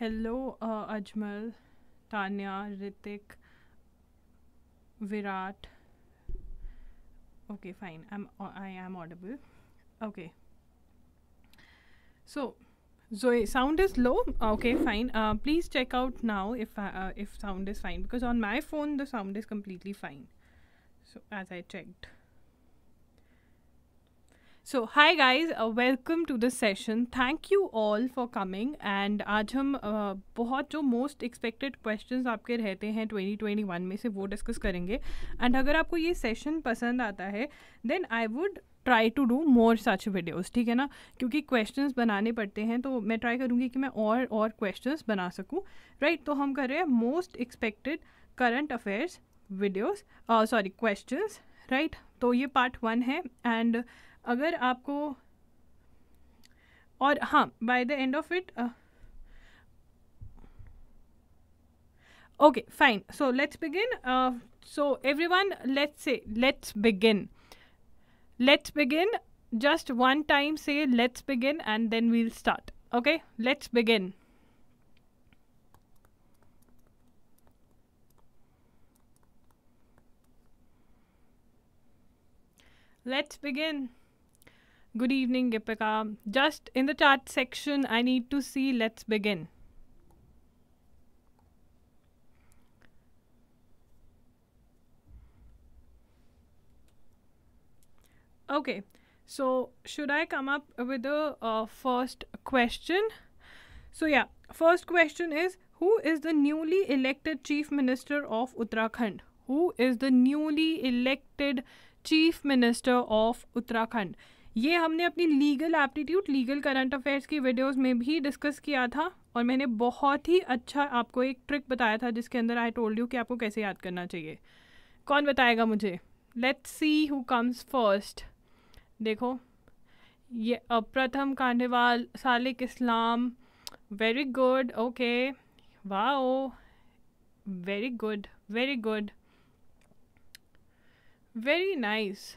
Hello, uh, Ajmal, Tanya, Ritik, Virat. Okay, fine. I'm I am audible. Okay. So, Zoe, sound is low. Okay, fine. Uh, please check out now if uh, uh, if sound is fine because on my phone the sound is completely fine. So as I checked. So hi guys welcome to the session thank you all for coming and आज हम uh, बहुत जो most expected questions आपके रहते हैं 2021 में से वो डिस्कस करेंगे। एंड अगर आपको ये सेशन पसंद आता है then I would try to do more such videos ठीक है ना? क्योंकि क्वेश्चंस बनाने पड़ते हैं तो मैं ट्राई करूँगी कि मैं और और क्वेश्चंस बना सकूँ। Right right? तो हम कर रहे हैं most expected current affairs videos sorry questions right तो ये पार्ट वन है एंड अगर आपको और हाँ by the end of it okay fine so let's begin so everyone let's say let's begin let's begin just one time say let's begin and then we'll start okay let's begin let's begin Good evening, Gipika. Just in the chat section, I need to see. Let's begin. Okay, so should I come up with the uh, first question? So, yeah, first question is Who is the newly elected Chief Minister of Uttarakhand? Who is the newly elected Chief Minister of Uttarakhand? ये हमने अपनी legal aptitude legal current affairs की videos में भी discuss किया था और मैंने बहुत ही अच्छा आपको एक ट्रिक बताया था जिसके अंदर आई टोल्ड यू कि आपको कैसे याद करना चाहिए। कौन बताएगा मुझे? Let's see who comes first देखो, ये Pratham Kandewal Salik Islam very good okay wow very good very good very nice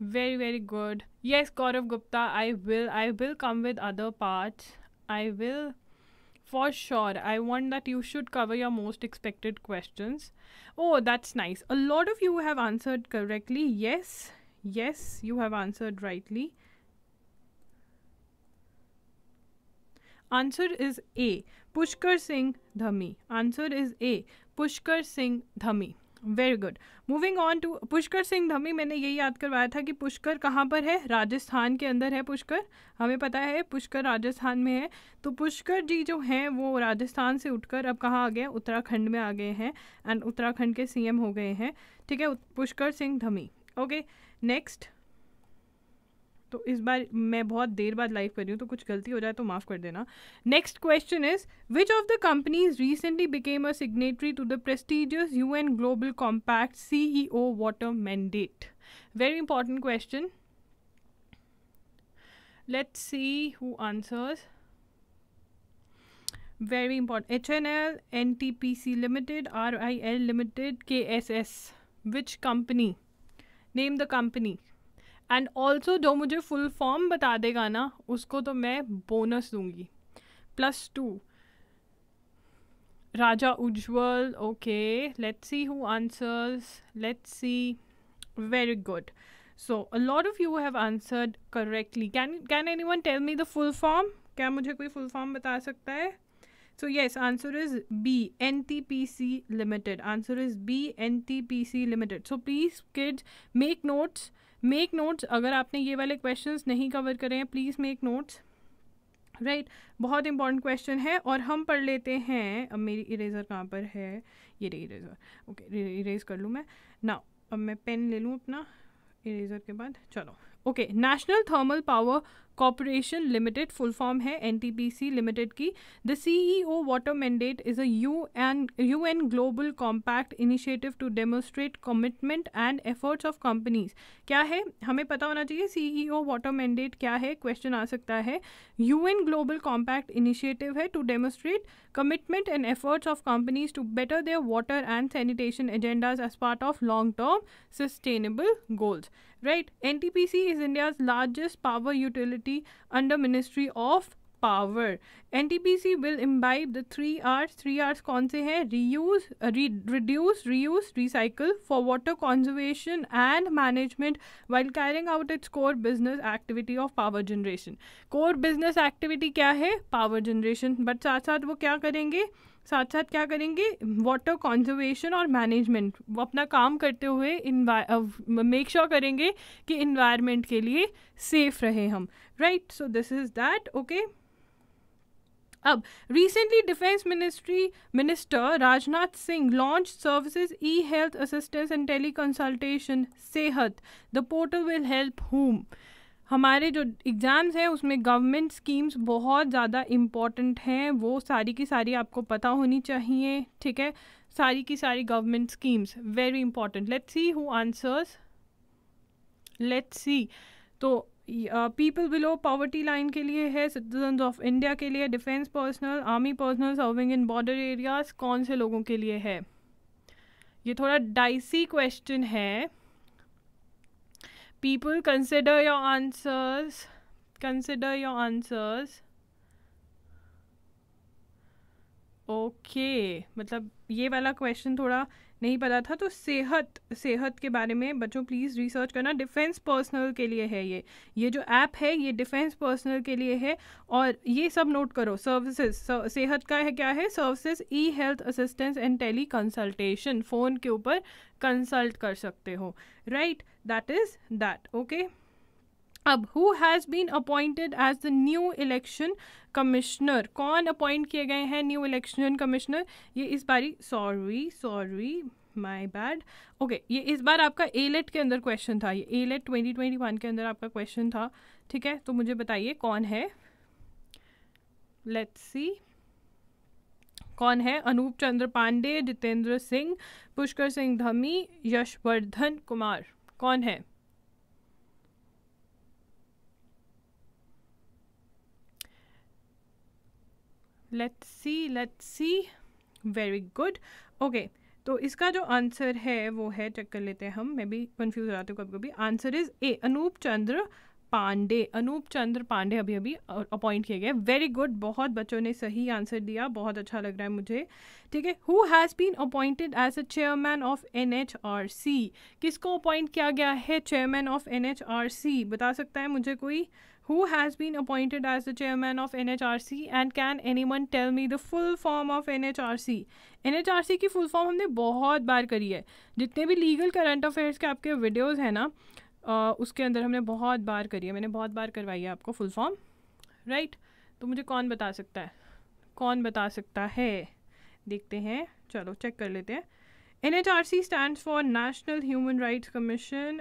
very very good. Yes gaurav gupta i will i will come with other parts. I will for sure. I want that you should cover your most expected questions. Oh that's nice. A lot of you have answered correctly. Yes yes you have answered rightly. Answer is a. Pushkar singh dhami. Answer is a. Pushkar singh dhami very good moving on to Pushkar Singh Dhami मैंने यही याद करवाया था कि पुष्कर कहाँ पर है? राजस्थान के अंदर है पुष्कर। हमें पता है पुष्कर राजस्थान में है। तो पुष्कर जी जो हैं, वो राजस्थान से उठकर अब कहाँ आ गए उत्तराखंड में आ गए हैं एंड उत्तराखंड के सीएम हो गए हैं। ठीक है, पुष्कर सिंह धमी। ओके नेक्स्ट तो इस बार मैं बहुत देर बाद लाइव कर रही हूँ तो कुछ गलती हो जाए तो माफ़ कर देना। Next question is which of the companies recently became a signatory to the prestigious U N global compact C E O water mandate very important question let's see who answers. Very important hnl ntpc limited rile limited kss which company? Name the company. And also जो मुझे full form बता देगा ना, उसको तो मैं bonus दूँगी। Plus two Raja Ujjwal okay let's see who answers let's see very good so a lot of you have answered correctly can can anyone tell me the full form क्या मुझे कोई फुल फॉर्म बता सकता है? So yes answer is B N T P C limited answer is B N T P C limited so please kids make notes make notes अगर आपने ये वाले क्वेश्चंस नहीं कवर करे हैं प्लीज़ मेक नोट्स राइट बहुत important question है और हम पढ़ लेते हैं. अब मेरी इरेज़र कहाँ पर है? ये रे इरेज़र ओके इरेज कर लूँ मैं. ना अब मैं पेन ले लूँ अपना इरेज़र के बाद. चलो. Okay national thermal power corporation limited, full form है एनटीपीसी लिमिटेड की। The C E O water mandate is a U U N global compact initiative to demonstrate commitment and efforts of companies क्या है? हमें पता होना चाहिए सी E O water mandate क्या है? क्वेश्चन आ सकता है। U N global compact initiative है to demonstrate commitment and efforts of companies to better their water and sanitation agendas as part of long term sustainable goals. Right. Ntpc is india's largest power utility under ministry of power N T P C will imbibe the three R's three R's कौन से हैं? Reuse reduce reuse recycle for water conservation and management while carrying out its core business activity of power generation core business activity क्या है? Power generation but साथ साथ वो क्या करेंगे? साथ साथ क्या करेंगे? वाटर कॉन्जर्वेशन और मैनेजमेंट वो अपना काम करते हुए मेक श्योर करेंगे कि इन्वायरमेंट के लिए सेफ़ रहे हम। Right so this is that okay अब recently defence ministry minister Rajnath Singh launch services E health assistance and teleconsultation Sehat the portal will help home हमारे जो एग्ज़ाम्स हैं, उसमें गवर्नमेंट स्कीम्स बहुत ज़्यादा इंपॉर्टेंट हैं। वो सारी की सारी आपको पता होनी चाहिए, ठीक है? सारी की सारी government schemes very important let's see who answers let's see तो पीपल बिलो पॉवर्टी लाइन के लिए है सिटीजन ऑफ़ इंडिया के लिए defence personnel army personnel serving in border areas कौन से लोगों के लिए है? ये थोड़ा डाइसी क्वेश्चन है। People consider your answers consider your answers okay okay. मतलब ये वाला क्वेश्चन थोड़ा नहीं पता था तो सेहत सेहत के बारे में बच्चों प्लीज़ रिसर्च करना। डिफेंस पर्सनल के लिए है ये। ये जो ऐप है, ये डिफेंस पर्सनल के लिए है और ये सब नोट करो। सर्विसेज़ सेहत का है क्या है? Services E health assistance and teleconsultation phone के ऊपर कंसल्ट कर सकते हो। Right that is that okay अब who has been appointed as the new election commissioner कौन अपॉइंट किए गए हैं न्यू इलेक्शन कमिश्नर ये इस बारी sorry sorry my bad okay ये इस बार आपका एलेट के अंदर क्वेश्चन था। ये एलेट ट्वेंटी ट्वेंटी वन के अंदर आपका क्वेश्चन था। ठीक है तो मुझे बताइए कौन है? लेट्स सी कौन है? अनूप चंद्र पांडे, जितेंद्र सिंह, पुष्कर सिंह धमी, यशवर्धन कुमार। कौन है? Let's see let's see very good okay तो इसका जो आंसर है, वो है चेक कर लेते हैं हम, मैं भी कंफ्यूज हो जाती हूँ कभी कभी answer is A Anup Chandra Pandey, Anup Chandra Pandey अभी अभी अपॉइंट किए गए। वेरी गुड बहुत बच्चों ने सही आंसर दिया, बहुत अच्छा लग रहा है मुझे। ठीक है who has been appointed as a chairman of N H R C किसको अपॉइंट किया गया है chairman of N H R C बता सकता है मुझे कोई? Who has been appointed as the chairman of N H R C and can anyone tell me the full form of N H R C N H R C की full form हमने बहुत बार करी है। जितने भी legal current affairs के आपके वीडियोज़ हैं ना उसके अंदर हमने बहुत बार करी है, मैंने बहुत बार करवाई है आपको फुल फॉर्म राइट तो मुझे कौन बता सकता है? कौन बता सकता है? देखते हैं, चलो चेक कर लेते हैं। N H R C stand for national human rights commission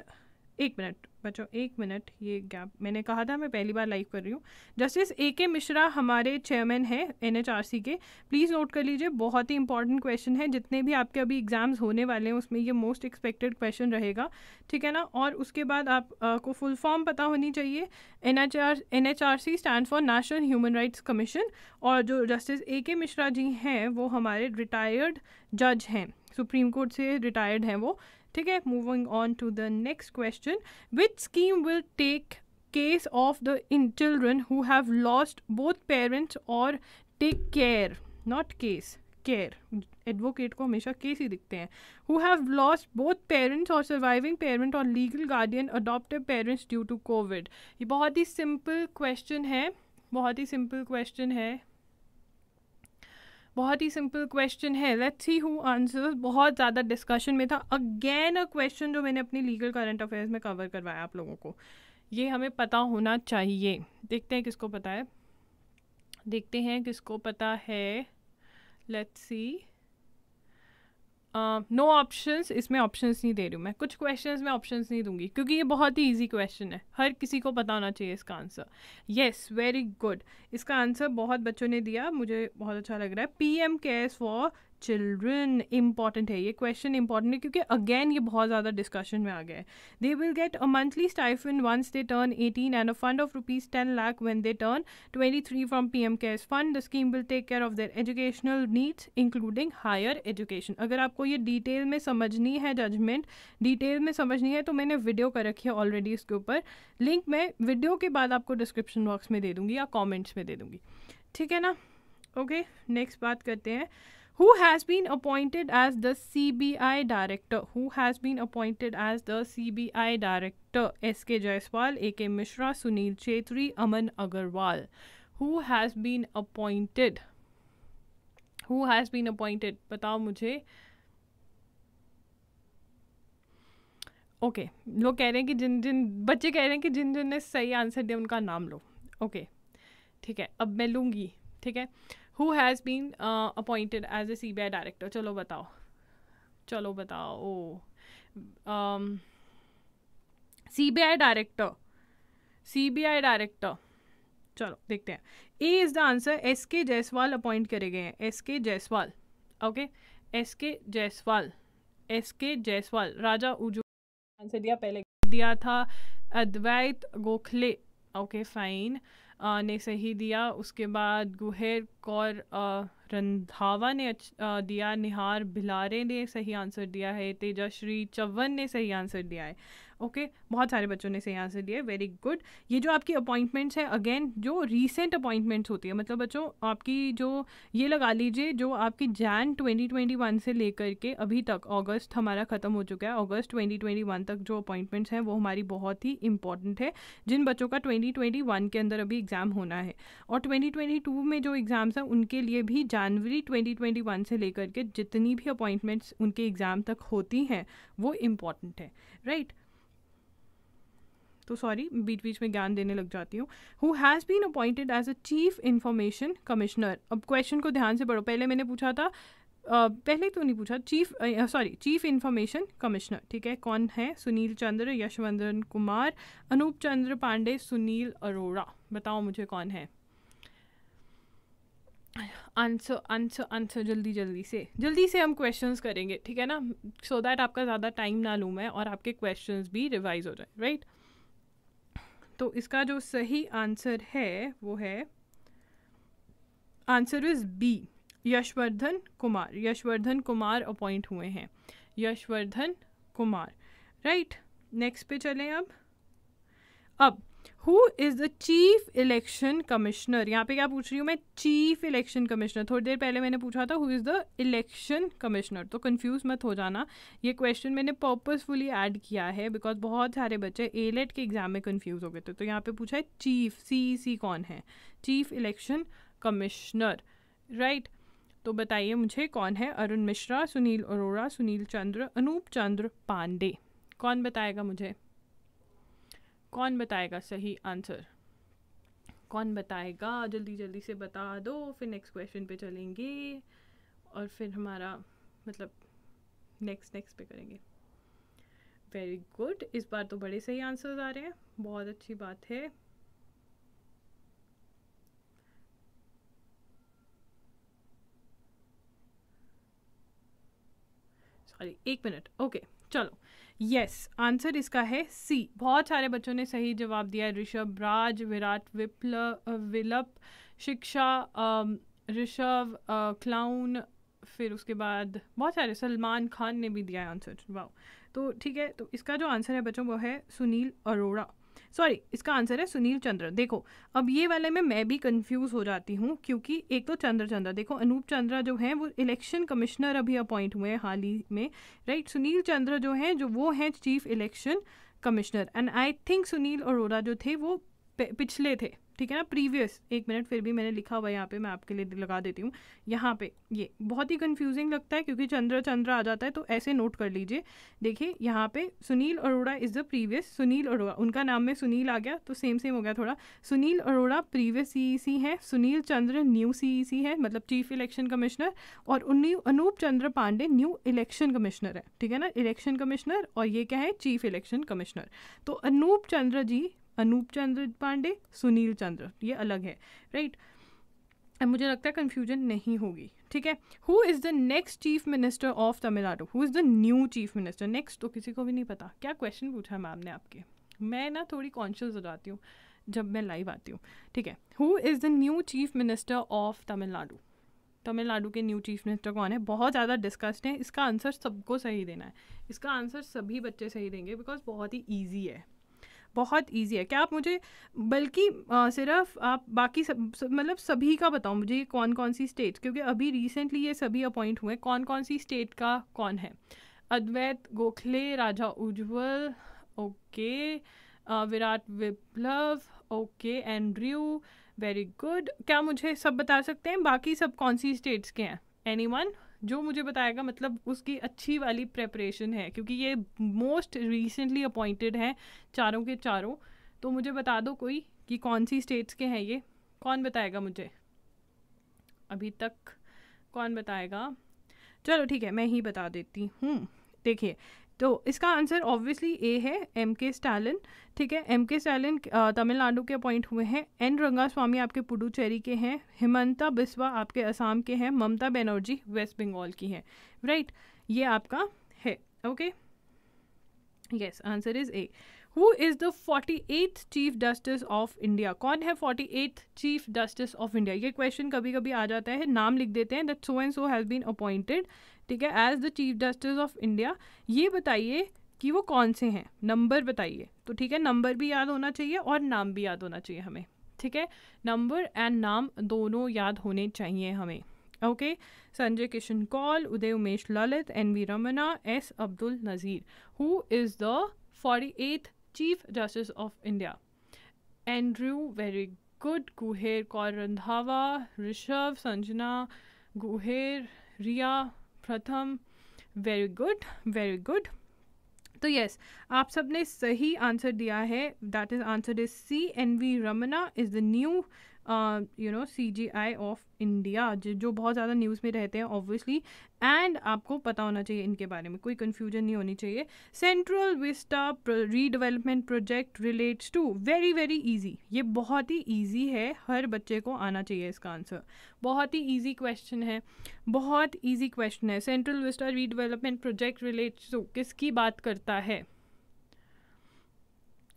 एक मिनट बच्चों एक मिनट ये गैप मैंने कहा था मैं पहली बार लाइव कर रही हूँ। जस्टिस ए के मिश्रा हमारे चेयरमैन हैं एन सी के। प्लीज़ नोट कर लीजिए बहुत ही इंपॉर्टेंट क्वेश्चन है जितने भी आपके अभी एग्ज़ाम्स होने वाले हैं उसमें ये मोस्ट एक्सपेक्टेड क्वेश्चन रहेगा ठीक है ना? और उसके बाद आप आ, को फुल फॉर्म पता होनी चाहिए। N H R N H R C stand for national human rights commission और जो justice A K Mishra ji हैं वो हमारे रिटायर्ड जज हैं सुप्रीम कोर्ट से रिटायर्ड हैं वो। ठीक है? Moving on to the next question which scheme will take case of the in children who have lost both parents और take care not case care advocate को हमेशा केस ही दिखते हैं। Who have lost both parents और surviving parent और legal guardian adoptive parents due to Covid ये बहुत ही सिंपल क्वेश्चन है। बहुत ही सिंपल क्वेश्चन है। बहुत ही सिंपल क्वेश्चन है। लेट्स सी हु आंसर्स बहुत ज़्यादा डिस्कशन में था। अगेन अ क्वेश्चन जो मैंने अपनी लीगल करंट अफेयर्स में कवर करवाया आप लोगों को। ये हमें पता होना चाहिए। देखते हैं किसको पता है। देखते हैं किसको पता है। Let's see no uh, options इसमें ऑप्शंस नहीं दे रही हूँ मैं। कुछ क्वेश्चंस में ऑप्शंस नहीं दूँगी क्योंकि ये बहुत ही इजी क्वेश्चन है। हर किसी को पता होना चाहिए इसका आंसर येस वेरी गुड इसका आंसर बहुत बच्चों ने दिया मुझे बहुत अच्छा लग रहा है। P M cares for children important है, ये क्वेश्चन इंपॉर्टेंट है क्योंकि अगेन ये बहुत ज़्यादा डिस्कशन में आ गया है। They will get a monthly stipend once they turn eighteen and a fund of rupees ten lakh when they turn twenty three from P M cares fund the scheme will take care of their educational needs including higher education अगर आपको ये detail में समझनी है judgement detail में समझनी है तो मैंने वीडियो कर रखी है ऑलरेडी इसके ऊपर। लिंक मैं वीडियो के बाद आपको डिस्क्रिप्शन बॉक्स में दे दूँगी या कॉमेंट्स में दे दूँगी। ठीक है ना? ओके नेक्स्ट बात करते हैं। Who has been appointed as the CBI director who has been appointed as the CBI director SK Jaiswal AK Mishra Sunil Chetri Aman Agarwal who has been appointed who has been appointed बताओ मुझे okay okay, लोग कह रहे हैं कि जिन जिन बच्चे कह रहे हैं कि जिन जिन ने सही आंसर दिया उनका नाम लो ओके okay, ठीक है अब मैं लूँगी ठीक है who has been appointed as a C B I director चलो बताओ। चलो बताओ। ओ। C B I director C B I director चलो, देखते हैं। A is the answer S K Jaiswal appoint करे गए हैं। S K Jaiswal okay S K Jaiswal S K Jaiswal Raja उजू आंसर दिया। पहले दिया था अद्वैत गोखले। ओके फाइन ने सही दिया। उसके बाद गुहेर कौर रंधावा ने दिया। निहार भिलारे ने सही आंसर दिया है। तेजाश्री चौवन ने सही आंसर दिया है। ओके? बहुत सारे बच्चों ने सही आंसर दिया वेरी गुड ये जो आपकी अपॉइंटमेंट्स हैं अगेन जो रीसेंट अपॉइंटमेंट्स होती है मतलब बच्चों, आपकी जो, ये लगा लीजिए, जो आपकी जैन 2021 से लेकर के अभी तक अगस्त हमारा ख़त्म हो चुका है अगस्त 2021 तक जो अपॉइंटमेंट्स हैं, वो हमारी बहुत ही इंपॉर्टेंट है, जिन बच्चों का 2021 के अंदर अभी एग्ज़ाम होना है। और 2022 में जो एग्ज़ाम्स हैं, उनके लिए भी जनवरी 2021 से लेकर के जितनी भी अपॉइंटमेंट्स उनके एग्ज़ाम तक होती हैं, वो इंपॉर्टेंट है राइट right? तो सॉरी बीच बीच में ज्ञान देने लग जाती हूँ। Who has been appointed as a chief information commissioner अब क्वेश्चन को ध्यान से पढ़ो। पहले मैंने पूछा था पहले तो नहीं पूछा chief sorry chief information commissioner ठीक है? कौन है? सुनील चंद्र यशवंदन कुमार, अनूप चंद्र पांडे, सुनील अरोड़ा। बताओ मुझे कौन है? आंसर आंसर आंसर जल्दी जल्दी से। जल्दी से हम क्वेश्चंस करेंगे, ठीक है ना? सो so दैट आपका ज़्यादा टाइम ना लूँ मैं और आपके क्वेश्चंस भी रिवाइज हो जाए राइट right? तो इसका जो सही आंसर है, वो है answer is B, Yashvardhan Kumar. Yashvardhan Kumar appoint हुए हैं। यशवर्धन कुमार। राइट, नेक्स्ट पे चलें अब। अब who is the chief election commissioner यहाँ पे क्या पूछ रही हूँ मैं? चीफ इलेक्शन कमिश्नर थोड़ी देर पहले मैंने पूछा था who is the election commissioner तो कंफ्यूज मत हो जाना। ये क्वेश्चन मैंने पर्पसफुली ऐड किया है बिकॉज़ बहुत सारे बच्चे ए लेट के एग्ज़ाम में कन्फ्यूज़ हो गए थे। तो यहाँ पे पूछा है चीफ सी सी कौन है? चीफ इलेक्शन कमिश्नर राइट तो बताइए मुझे कौन है? अरुण मिश्रा, सुनील अरोड़ा, सुनील चंद्र, अनूप चंद्र पांडे। कौन बताएगा मुझे? कौन बताएगा सही आंसर? कौन बताएगा? जल्दी जल्दी से बता दो, फिर नेक्स्ट क्वेश्चन पे चलेंगे और फिर हमारा मतलब नेक्स्ट नेक्स्ट पे करेंगे। वेरी गुड इस बार तो बड़े सही आंसर्स आ रहे हैं। बहुत अच्छी बात है। सॉरी एक मिनट ओके चलो। यस आंसर इसका है सी बहुत सारे बच्चों ने सही जवाब दिया ऋषभ, राज, विराट, विप्ल विलप, शिक्षा ऋषभ क्लाउन फिर उसके बाद बहुत सारे, सलमान खान ने भी दिया है आंसर वाह तो ठीक है तो इसका जो आंसर है बच्चों, वो है सुनील अरोड़ा। सॉरी इसका आंसर है सुनील चंद्र। देखो, अब ये वाले में मैं भी कंफ्यूज हो जाती हूँ क्योंकि एक तो चंद्र चंद्र। देखो, अनूप चंद्रा जो हैं, वो इलेक्शन कमिश्नर अभी अपॉइंट हुए हैं हाल ही में राइट सुनील चंद्र जो हैं, जो वो हैं chief election commissioner and I think Sunil Arora जो थे, वो पिछले थे। ठीक है ना? प्रीवियस एक मिनट फिर भी मैंने लिखा हुआ यहाँ पे, मैं आपके लिए लगा देती हूँ। यहाँ पे, ये बहुत ही कंफ्यूजिंग लगता है क्योंकि चंद्र चंद्र आ जाता है तो ऐसे नोट कर लीजिए। देखिए, यहाँ पे Sunil Arora is the previous Sunil Arora, उनका नाम में सुनील आ गया तो सेम सेम हो गया थोड़ा। सुनील अरोड़ा प्रीवियस सी है, सुनील चंद्र न्यू सी है मतलब चीफ इलेक्शन कमिश्नर और Anup Chandra Pandey new election commissioner है, ठीक है ना? इलेक्शन कमिश्नर और ये क्या है? चीफ इलेक्शन कमिश्नर तो अनूप चंद्र जी अनूप चंद्र पांडे, सुनील चंद्र। ये अलग है राइट अब मुझे लगता है कन्फ्यूज़न नहीं होगी, ठीक है? Who is the next chief minister of Tamil Nadu who is the new chief minister next तो किसी को भी नहीं पता। क्या क्वेश्चन पूछा मैम ने आपके? मैं ना थोड़ी कॉन्शियस हो जाती हूँ जब मैं लाइव आती हूँ, ठीक है? Who is the new chief minister of Tamil Nadu Tamil Nadu के न्यू चीफ मिनिस्टर कौन है? बहुत ज़्यादा डिस्कस्ड है। इसका आंसर सबको सही देना है। इसका आंसर सभी बच्चे सही देंगे बिकॉज़ बहुत ही ईजी है। बहुत ईजी है। क्या आप मुझे, बल्कि सिर्फ़ आप बाकी सब मतलब सभी का बताओ मुझे ये कौन कौन सी स्टेट क्योंकि अभी रिसेंटली ये सभी अपॉइंट हुए कौन कौन सी स्टेट का कौन है? Advait, Gokhale, Raja Ujjwal, okay Virat Viplav, okay, Andrew very good क्या मुझे सब बता सकते हैं? बाकी सब कौन सी स्टेट्स के हैं? एनी वन जो मुझे बताएगा मतलब उसकी अच्छी वाली प्रेपरेशन है, क्योंकि ये मोस्ट रिसेंटली अपॉइंटेड हैं चारों के चारों। तो मुझे बता दो कोई कि कौन सी स्टेट्स के हैं ये? कौन बताएगा मुझे? अभी तक कौन बताएगा? चलो ठीक है, मैं ही बता देती हूँ। देखिए तो इसका आंसर ऑब्वियसली ए है एम के स्टालिन ठीक है? एम के स्टालिन तमिलनाडु के अपॉइंट हुए हैं। एन रंगा स्वामी आपके पुडुचेरी के हैं, हिमंता बिस्वा आपके असम के हैं, ममता बनर्जी वेस्ट बंगाल की हैं। राइट ये आपका है okay yes answer is A who is the forty eighth chief justice of India कौन है forty eighth chief justice of India ये क्वेश्चन कभी कभी आ जाता है, नाम लिख देते हैं that so and so has been appointed ठीक है as the chief justice of India ये बताइए कि वो कौन से हैं? नंबर बताइए। तो ठीक है नंबर भी याद होना चाहिए और नाम भी याद होना चाहिए हमें, ठीक है? नंबर एंड नाम दोनों याद होने चाहिए हमें। Okay Sanjay Kishan Kaul, Uday Umesh Lalit N V Ramana S Abdul Nazeer. Who is the forty eighth chief justice of India Andrew very good Guher Kaur Randhawa Rishabh Sanjana Guher Riya Pratham very good very good तो yes आप सबने सही answer दिया है. That is answer is C N V Ramana is the new you know C J I of India जो बहुत ज़्यादा news में रहते हैं ऑब्वियसली एंड आपको पता होना चाहिए इनके बारे में, कोई कन्फ्यूज़न नहीं होनी चाहिए. Central Vista redevelopment project relates to very very easy ये बहुत ही ईजी है, हर बच्चे को आना चाहिए इसका आंसर बहुत ही ईजी क्वेश्चन है, बहुत ईजी क्वेश्चन है. Central Vista redevelopment project relates to किसकी बात करता है?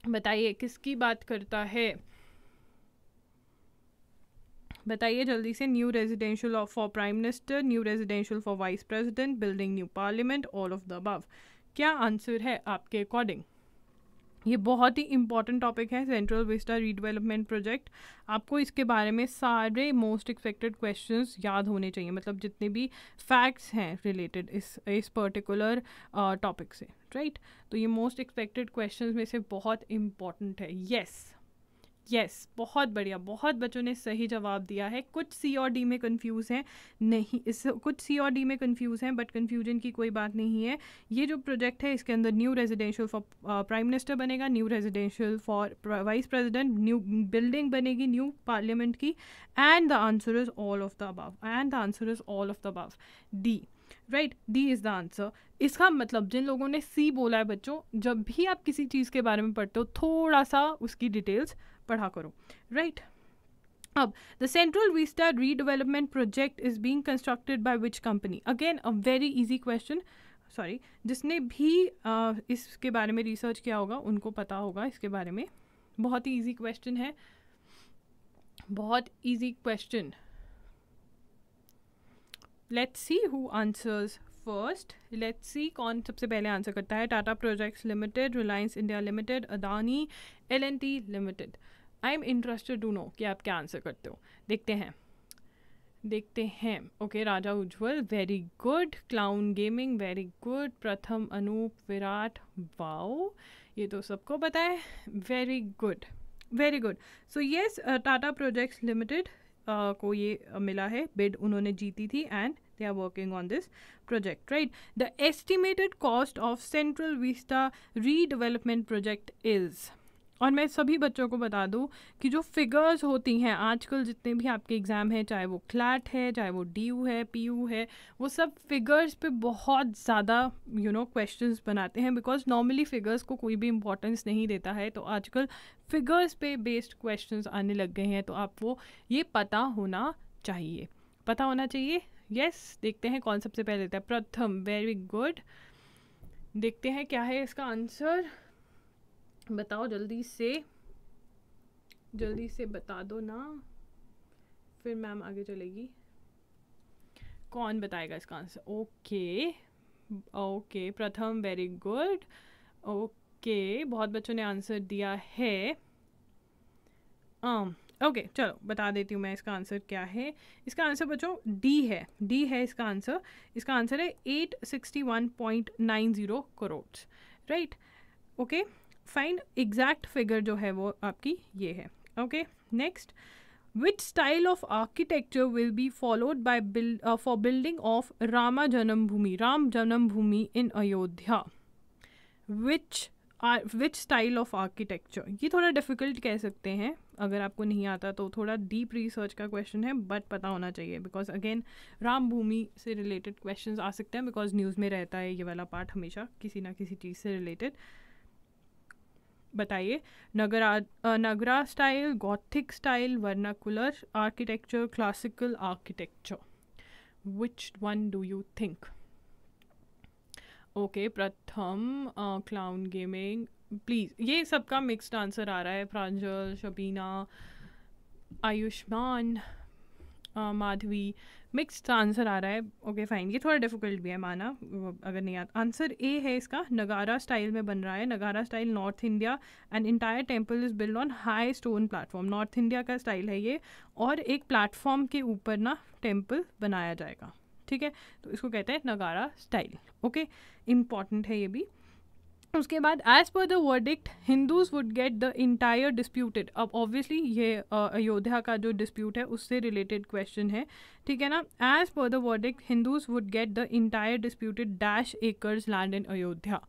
बताइए, किसकी बात करता है? बताइए जल्दी से new residential for prime minister new residential for vice president building new parliament all of the above क्या आंसर है आपके अकॉर्डिंग ये बहुत ही इंपॉर्टेंट टॉपिक है सेंट्रल विस्टा रीडेवलपमेंट प्रोजेक्ट आपको इसके बारे में सारे मोस्ट एक्सपेक्टेड क्वेश्चंस याद होने चाहिए मतलब जितने भी फैक्ट्स हैं रिलेटेड इस इस पर्टिकुलर टॉपिक से राइट right? तो ये मोस्ट एक्सपेक्टेड क्वेश्चंस में से बहुत इंपॉर्टेंट है। येस yes, यस yes, बहुत बढ़िया बहुत बच्चों ने सही जवाब दिया है। कुछ सी और डी में कंफ्यूज हैं नहीं इस कुछ सी और डी में कंफ्यूज हैं बट कंफ्यूजन की कोई बात नहीं है। ये जो प्रोजेक्ट है इसके अंदर new residential for prime minister बनेगा new residential for vice president new building बनेगी न्यू पार्लियामेंट की and the answer is all of the above and the answer is all of the above D right D is the answer इसका मतलब जिन लोगों ने सी बोला है बच्चों जब भी आप किसी चीज़ के बारे में पढ़ते हो थोड़ा सा उसकी डिटेल्स पढ़ा करो राइट अब the Central Vista redevelopment project is being constructed by which company again a very easy question sorry जिसने भी uh, इसके बारे में रिसर्च किया होगा उनको पता होगा इसके बारे में। बहुत ही ईजी क्वेश्चन है। बहुत easy question let's see who answers first let's see कौन सबसे पहले आंसर करता है। Tata projects limited Reliance India limited Adani L N T limited I am interested to know कि आप क्या आंसर करते हो। देखते हैं। देखते हैं। Okay okay, Raja Ujjwal very good clown gaming very good Pratham Anoop Virat wow ये तो सबको पता है। Very good very good so yes Tata projects limited को ये uh, मिला है। बिड उन्होंने जीती थी and they are working on this project right? The estimated cost of central vista redevelopment project is और मैं सभी बच्चों को बता दूँ कि जो फिगर्स होती हैं, आजकल जितने भी आपके एग्ज़ाम हैं, चाहे वो क्लैट है, चाहे वो डीयू है पीयू है, वो सब फिगर्स पे बहुत ज़्यादा यू नो क्वेश्चंस बनाते हैं बिकॉज़ नॉर्मली फ़िगर्स को कोई भी इम्पोर्टेंस नहीं देता है। तो आजकल फिगर्स पे बेस्ड क्वेश्चंस आने लग गए हैं तो आपको ये पता होना चाहिए। पता होना चाहिए? यस देखते हैं कौन सबसे पहले देता है। प्रथम वेरी गुड देखते हैं क्या है इसका आंसर बताओ जल्दी से। जल्दी से बता दो ना। फिर मैम आगे चलेगी। कौन बताएगा इसका answer? Okay. Okay Pratham very good okay बहुत बच्चों ने आंसर दिया है। ओके okay, चलो बता देती हूँ मैं इसका आंसर क्या है। इसका आंसर बच्चों डी है। डी है इसका आंसर। इसका आंसर है eight sixty one point nine zero crore right okay? Fine exact figure जो है वो आपकी ये है। Okay next which style of architecture will be followed build for building of Rama Janmabhoomi Ram Janmabhoomi in Ayodhya which which style of architecture ये थोड़ा difficult कह सकते हैं। अगर आपको नहीं आता तो थोड़ा डीप रिसर्च का क्वेश्चन है बट पता होना चाहिए। बिकॉज़ अगेन राम भूमि से रिलेटेड क्वेश्चन आ सकते हैं बिकॉज़ न्यूज़ में रहता है ये वाला पार्ट हमेशा, किसी ना किसी चीज़ से रिलेटेड बताइए। Nagara Nagara style Gothic style vernacular architecture classical architecture which one do you think okay Pratham clown gaming please ये सबका मिक्स्ड आंसर आ रहा है। प्रांजल, शबीना, आयुष्मान माधवी। मिक्स्ड आंसर आ रहा है। ओके फाइन ये थोड़ा डिफ़िकल्ट भी है, माना, अगर नहीं आता आंसर ए है इसका नगारा स्टाइल में बन रहा है। Nagara style north India and entire temple is build on high stone platform north India का स्टाइल है ये, और एक प्लेटफॉर्म के ऊपर ना टेंपल बनाया जाएगा। ठीक है? तो इसको कहते हैं नगारा स्टाइल ओके इंपॉर्टेंट है ये भी। उसके बाद as per the verdict Hindus would get the entire disputed अब ऑब्वियसली ये अयोध्या का जो डिस्प्यूट है, उससे रिलेटेड क्वेश्चन है। ठीक है ना? As per the verdict Hindus would get the entire disputed dash acres land in Ayodhya.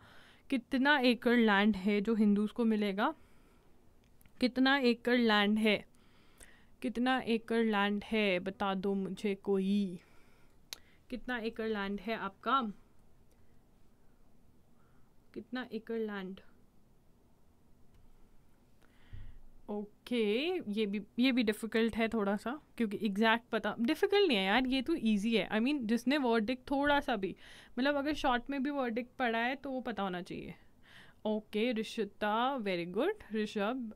कितना एकड़ लैंड है जो हिंदूज को मिलेगा? कितना एकड़ लैंड है? कितना एकड़ लैंड है? बता दो मुझे कोई। कितना एकड़ लैंड है आपका? कितना एकड़ लैंड ओके ये भी ये भी डिफ़िकल्ट है थोड़ा सा क्योंकि एग्जैक्ट पता डिफ़िकल्ट नहीं है यार ये तो इजी है। आई I मीन mean, जिसने वर्डिक थोड़ा सा भी मतलब अगर शॉर्ट में भी वर्डिक पढ़ा है तो वो पता होना चाहिए। Okay Rishita very good Rishabh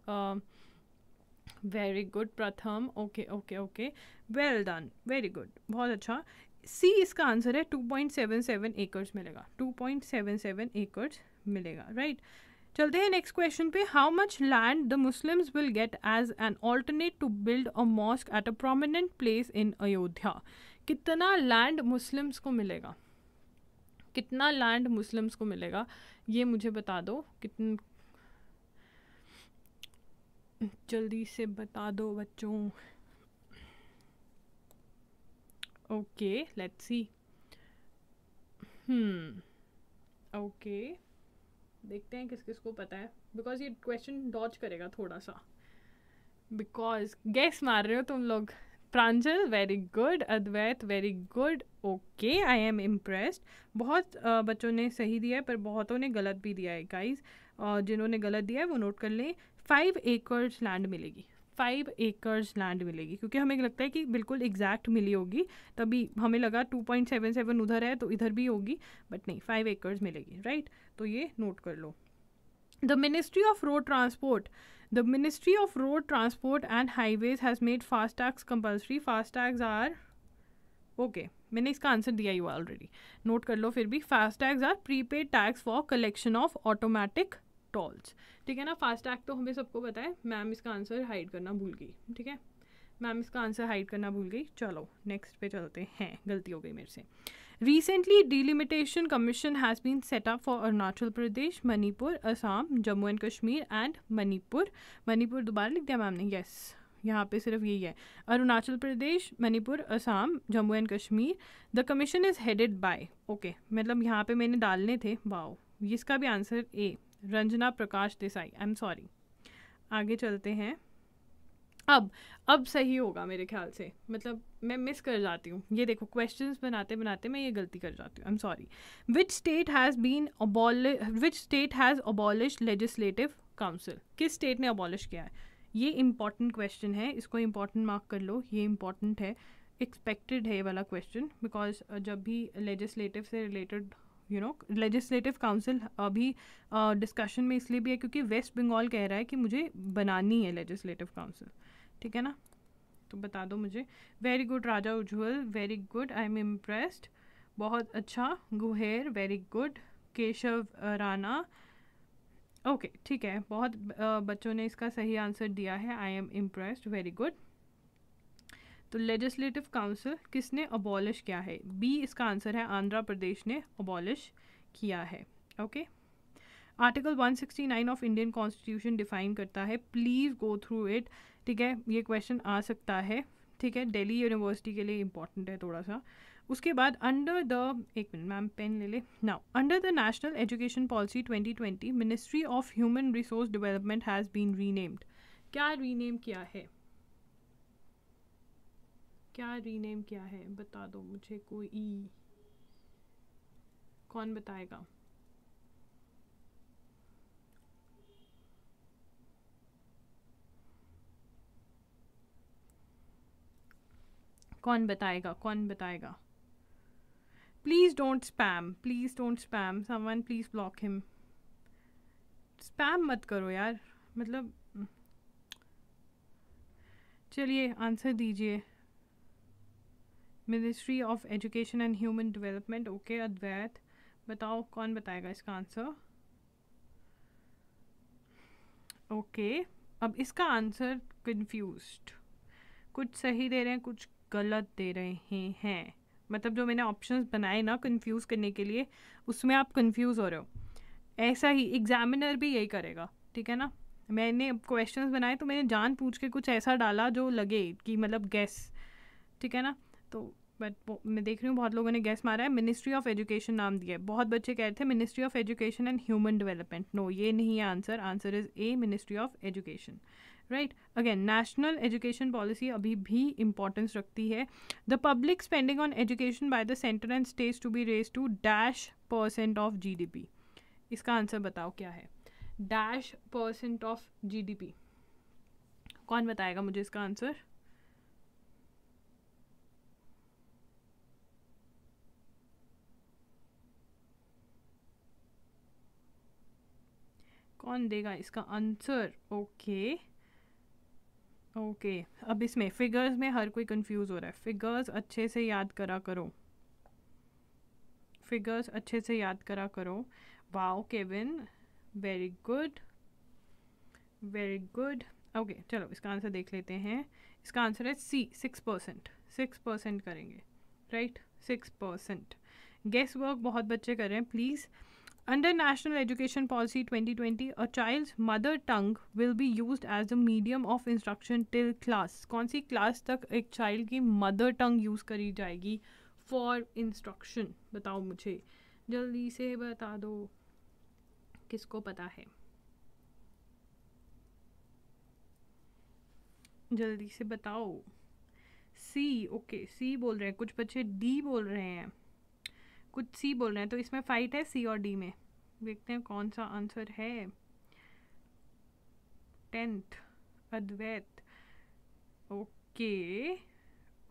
very good Pratham okay okay okay well done very good बहुत अच्छा। सी इसका आंसर है two point seven seven acres मिलेगा। Two point seven seven acres मिलेगा राइट right? चलते हैं नेक्स्ट क्वेश्चन पे। How much land the Muslims will get as an alternate to build a mosque at a prominent place in Ayodhya कितना land Muslims को मिलेगा? कितना land Muslims को मिलेगा? ये मुझे बता दो। कितन जल्दी से बता दो बच्चों। ओके लेट्स सी ओके देखते हैं किस किस को पता है. बिकॉज़ ये क्वेश्चन डॉच करेगा थोड़ा सा. बिकॉज़ गैस मार रहे हो तुम लोग. Pranjal very good Advait very good okay I am impressed बहुत uh, बच्चों ने सही दिया है पर बहुतों ने गलत भी दिया है गाइज़ uh, जिन्होंने गलत दिया है वो नोट कर लें. फाइव एकर्स लैंड मिलेगी. फाइव एकर्स लैंड मिलेगी। क्योंकि हमें लगता है कि बिल्कुल एग्जैक्ट मिली होगी। तभी हमें लगा टू पॉइंट सेवन सेवन उधर है तो इधर भी होगी बट नहीं फाइव एकर्स मिलेगी राइट तो ये नोट कर लो। The ministry of road transport the ministry of road transport and highways has made fast tags compulsory fast tags are okay मैंने इसका आंसर दिया ही हुआ ऑलरेडी नोट कर लो फिर भी fast tags are prepaid tags for collection of automatic tolls. ठीक है ना? फास्ट टैग तो हमें सबको पता है। मैम इसका आंसर हाइड करना भूल गई। ठीक है? मैम इसका आंसर हाइड करना भूल गई। चलो नेक्स्ट पे चलते हैं। गलती हो गई मेरे से। Recently delimitation commission has been up for Arunachal Pradesh, Manipur, Assam, Jammu and Kashmir and Manipur. Manipur दोबारा लिख दिया मैम ने? यस यहाँ पे सिर्फ़ यही है। Arunachal Pradesh Manipur Assam Jammu and Kashmir the commission is headed by okay मतलब यहाँ पे मैंने डालने थे। वाओ इसका भी answer A Ranjana Prakash Desai I am sorry आगे चलते हैं। अब अब सही होगा मेरे ख्याल से। मतलब मैं मिस कर जाती हूँ। ये देखो क्वेश्चंस बनाते बनाते मैं ये गलती कर जाती हूँ। I am sorry which state has been abolish which state has abolish legislative council किस स्टेट ने अबॉलिश किया है? ये इंपॉर्टेंट क्वेश्चन है। इसको इंपॉर्टेंट मार्क कर लो। ये इंपॉर्टेंट है। एक्सपेक्टेड है ये वाला क्वेश्चन बिकॉज़ जब भी लेजिस्लेटिव से related you know legislative council अभी डिस्कशन uh, में इसलिए भी है क्योंकि वेस्ट बंगाल कह रहा है कि मुझे बनानी है लेजिस्लेटिव काउंसिल ठीक है ना? तो बता दो मुझे। Very good Raja Ujjwal very good I am impressed बहुत अच्छा Guher very good Keshav Rana okay ठीक है बहुत बच्चों ने इसका सही आंसर दिया है I am impressed very good तो लेजिस्लेटिव काउंसिल किसने अबॉलिश किया है? बी इसका आंसर है, आंध्र प्रदेश ने अबॉलिश किया है। Okay article 169 of Indian constitution define करता है प्लीज़ गो थ्रू इट ठीक है? ये क्वेश्चन आ सकता है। ठीक है? दिल्ली यूनिवर्सिटी के लिए इंपॉर्टेंट है थोड़ा सा उसके बाद अंडर द एक मिनट मैम पेन ले ले। Now under the national education policy 2020 ministry of human resource development has been renamed क्या रीनेम किया है? क्या रीनेम किया है? बता दो मुझे कोई। कौन बताएगा? कौन बताएगा? कौन बताएगा? Please don't spam please don't spam someone please block him spam मत करो यार। मतलब चलिए आंसर दीजिए। Ministry of education and human development okay Advait बताओ, कौन बताएगा इसका आंसर ओके अब इसका आंसर कंफ्यूज्ड कुछ सही दे रहे हैं, कुछ गलत दे रहे हैं. मतलब जो मैंने ऑप्शंस बनाए ना कंफ्यूज करने के लिए, उसमें आप कंफ्यूज हो रहे हो. ऐसा ही एग्जामिनर भी यही करेगा, ठीक है ना? मैंने क्वेश्चंस बनाए तो मैंने जान पूछ के कुछ ऐसा डाला जो लगे कि मतलब गैस ठीक है ना? तो बट मैं देख रही हूँ, बहुत लोगों ने गैस मारा है मिनिस्ट्री ऑफ़ एजुकेशन नाम दिया है। बहुत बच्चे कह रहे थे ministry of education and human development no ये नहीं है answer answer is A ministry of education right again national education policy अभी भी इंपॉर्टेंस रखती है। The public spending on education by the centre and states to be raised to dash percent of G D P इसका answer बताओ, क्या है? Dash percent of G D P कौन बताएगा मुझे इसका आंसर कौन देगा इसका आंसर ओके ओके अब इसमें फिगर्स में हर कोई कंफ्यूज हो रहा है। फिगर्स अच्छे से याद करा करो। फिगर्स अच्छे से याद करा करो। Wow Kevin very good very good okay चलो, इसका आंसर देख लेते हैं। इसका आंसर है C six percent six percent करेंगे right six percent guess work बहुत बच्चे कर रहे हैं। Please Under National Education Policy 2020, a child's mother tongue will be used as a medium of instruction till class. कौन सी क्लास तक एक चाइल्ड की मदर टंग यूज़ करी जाएगी फॉर इंस्ट्रक्शन बताओ मुझे जल्दी से बता दो किसको पता है जल्दी से बताओ सी ओके सी बोल रहे हैं कुछ बच्चे डी बोल रहे हैं कुछ सी बोल रहे हैं तो इसमें फाइट है सी और डी में। देखते हैं कौन सा आंसर है। टेंथ अद्वैत ओके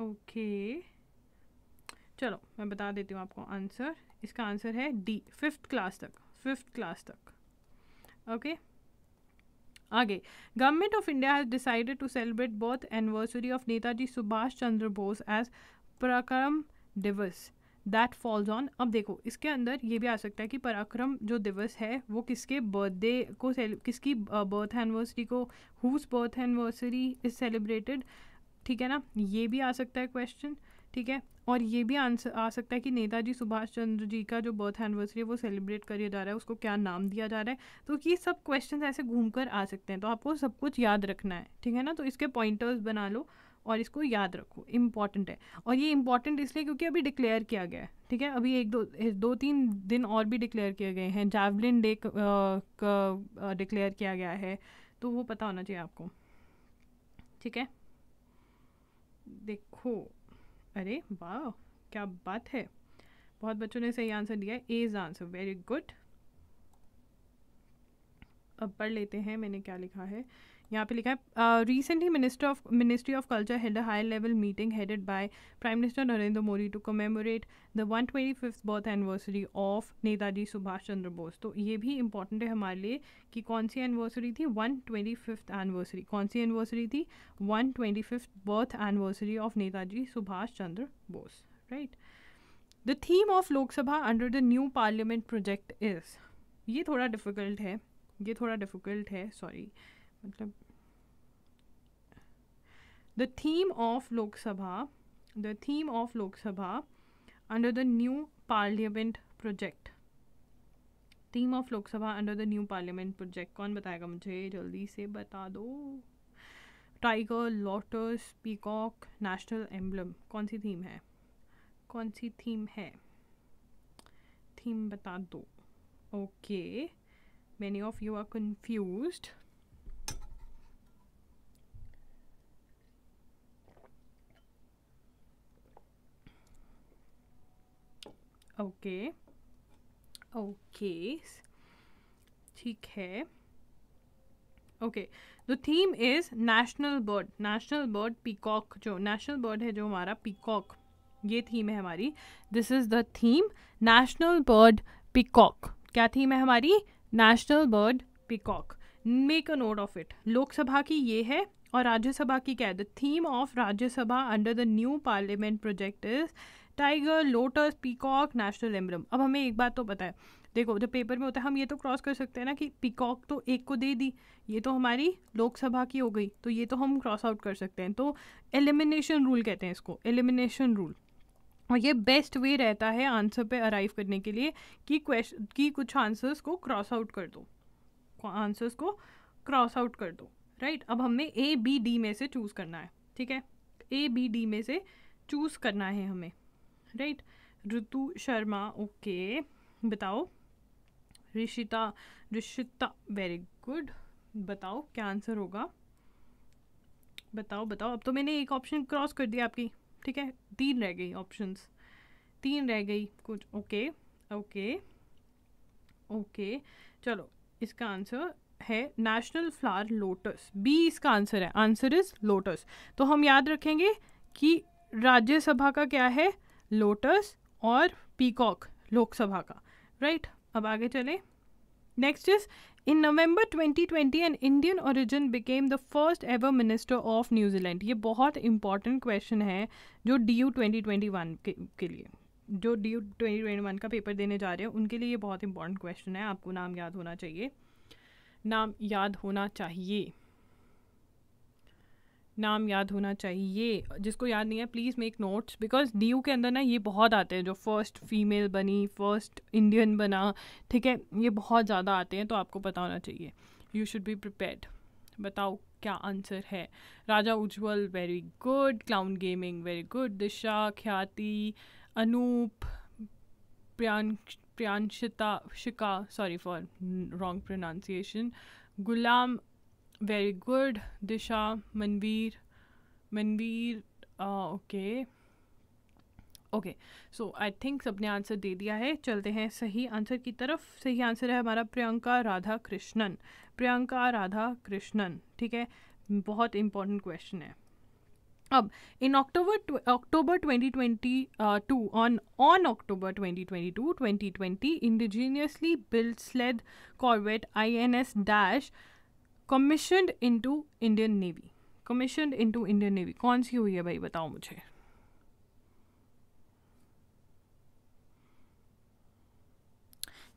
ओके चलो, मैं बता देती हूँ आपको आंसर इसका आंसर है डी फिफ्थ क्लास तक फिफ्थ क्लास तक। ओके आगे। Government of India has decided to celebrate birth anniversary of Netaji Subhash Chandra Bose as Parakram Diwas that false on अब देखो, इसके अंदर ये भी आ सकता है कि पराक्रम जो दिवस है, वो किसके बर्थडे को किसकी बर्थ एनिवर्सरी को whose birth anniversary is celebrated ठीक है ना? ये भी आ सकता है क्वेश्चन ठीक है? और ये भी आंसर आ सकता है कि नेताजी सुभाष चंद्र जी का जो बर्थ एनिवर्सरी है, वो सेलिब्रेट किया जा रहा है, उसको क्या नाम दिया जा रहा है? तो ये सब क्वेश्चन ऐसे घूम कर आ सकते हैं तो आपको सब कुछ याद रखना है, ठीक है ना? तो इसके पॉइंटर्स बना लो। और इसको याद रखो इंपॉर्टेंट है। और ये इंपॉर्टेंट इसलिए क्योंकि अभी डिक्लेयर किया गया है, ठीक है? अभी एक दो दो तीन दिन और भी डिक्लेयर किए गए हैं। जैवलिन डे का डिक्लेयर किया गया है तो वो पता होना चाहिए आपको, ठीक है? देखो, अरे वाह, क्या बात है। बहुत बच्चों ने सही आंसर दिया है। एज आंसर वेरी गुड अब पढ़ लेते हैं, मैंने क्या लिखा है? यहाँ पे लिखा है recently minister of ministry of culture head a high level meeting headed by prime minister Narendra Modi to commemorate the one twenty fifth birth anniversary of Netaji Subhash Chandra Bose तो ये भी इंपॉर्टेंट है हमारे लिए कि कौन सी anniversary थी? वन ट्वेंटी फिफ्थ एनिवर्सरी कौन सी एनिवर्सरी थी? One twenty fifth birth anniversary of Netaji Subhash Chandra Bose right the theme of Lok Sabha under the new parliament project is ये थोड़ा डिफ़िकल्ट है, ये थोड़ा डिफ़िकल्ट है सॉरी मतलब the theme of Lok Sabha the theme of Lok Sabha under the new parliament project theme of Lok Sabha under the new parliament project कौन बताएगा मुझे? जल्दी से बता दो। Tiger lotus peacock national emblem कौन सी थीम है? कौन सी थीम है? थीम बता दो। Okay many of you are confused. Okay okay ठीक है। Okay. The theme is national bird national bird peacock जो नेशनल बर्ड है जो हमारा पीकॉक ये थीम है हमारी। This is the theme national bird peacock क्या थीम है हमारी? National bird peacock make a note of it Lok Sabha की ये है और राज्यसभा की क्या है? The theme of Rajya Sabha under the new parliament project is tiger, lotus, peacock, national emblem अब हमें एक बात तो पता है। देखो, जब पेपर में होता है, हम ये तो क्रॉस कर सकते हैं ना कि पिकॉक तो एक को दे दी, ये तो हमारी लोकसभा की हो गई तो ये तो हम क्रॉस आउट कर सकते हैं। तो एलिमिनेशन रूल कहते हैं इसको, एलिमिनेशन रूल। और ये बेस्ट वे रहता है आंसर पे अराइव करने के लिए कि क्वेश्चन की कुछ आंसर्स को क्रॉस आउट कर दो। आंसर्स को क्रॉस आउट कर दो, राइट? अब हमें ए बी डी में से चूज़ करना है, ठीक है? ए बी डी में से चूज़ करना है हमें। राइट ऋतु शर्मा ओके बताओ ऋषिता ऋषिता वेरी गुड बताओ क्या आंसर होगा बताओ बताओ अब तो मैंने एक ऑप्शन क्रॉस कर दिया आपकी ठीक है तीन रह गई ऑप्शंस तीन रह गई कुछ ओके ओके ओके चलो इसका आंसर है नेशनल फ्लावर लोटस बी इसका आंसर है आंसर इज़ लोटस तो हम याद रखेंगे कि राज्यसभा का क्या है लोटस और पीकॉक लोकसभा का राइट right? अब आगे चले। Next is in November 2020 an Indian origin became the first ever minister of New Zealand ये बहुत इंपॉर्टेंट क्वेश्चन है जो D U twenty twenty one के लिए, जो D U twenty twenty one का पेपर देने जा रहे हैं। उनके लिए ये बहुत इंपॉर्टेंट क्वेश्चन है। आपको नाम याद होना चाहिए। नाम याद होना चाहिए। नाम याद होना चाहिए। जिसको याद नहीं है please make notes because D के अंदर ना ये बहुत आते हैं, जो फ़र्स्ट फीमेल बनी फ़र्स्ट इंडियन बना, ठीक है? ये बहुत ज़्यादा आते हैं तो आपको पता होना चाहिए। यू शुड बी प्रिपेयर्ड बताओ क्या आंसर है? Raja Ujjwal very good clown gaming very good Disha, Khyati, Anoop, Priyansh, Priyanshita, Shika sorry for wrong pronunciation Ghulam very good Disha Manveer Manveer okay okay so I think सबने answer दे दिया है। चलते हैं सही answer की तरफ़। सही आंसर है हमारा प्रियंका राधा कृष्णन प्रियंका राधा कृष्णन ठीक है? बहुत इंपॉर्टेंट क्वेश्चन है। अब in October October 2022 on on October 2022 2020 indigenously build stealth corvette INS dash commissioned into Indian Navy commissioned into Indian Navy कौन सी हुई है भाई? बताओ मुझे।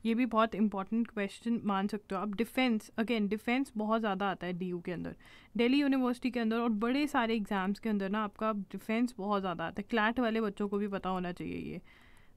ये भी बहुत इंपॉर्टेंट क्वेश्चन मान सकते हो। आप डिफेंस अगेन डिफेंस बहुत ज़्यादा आता है DU के अंदर। दिल्ली यूनिवर्सिटी के अंदर और बड़े सारे एग्ज़ाम्स के अंदर ना आपका डिफेंस बहुत ज़्यादा आता है। क्लैट वाले बच्चों को भी पता होना चाहिए ये।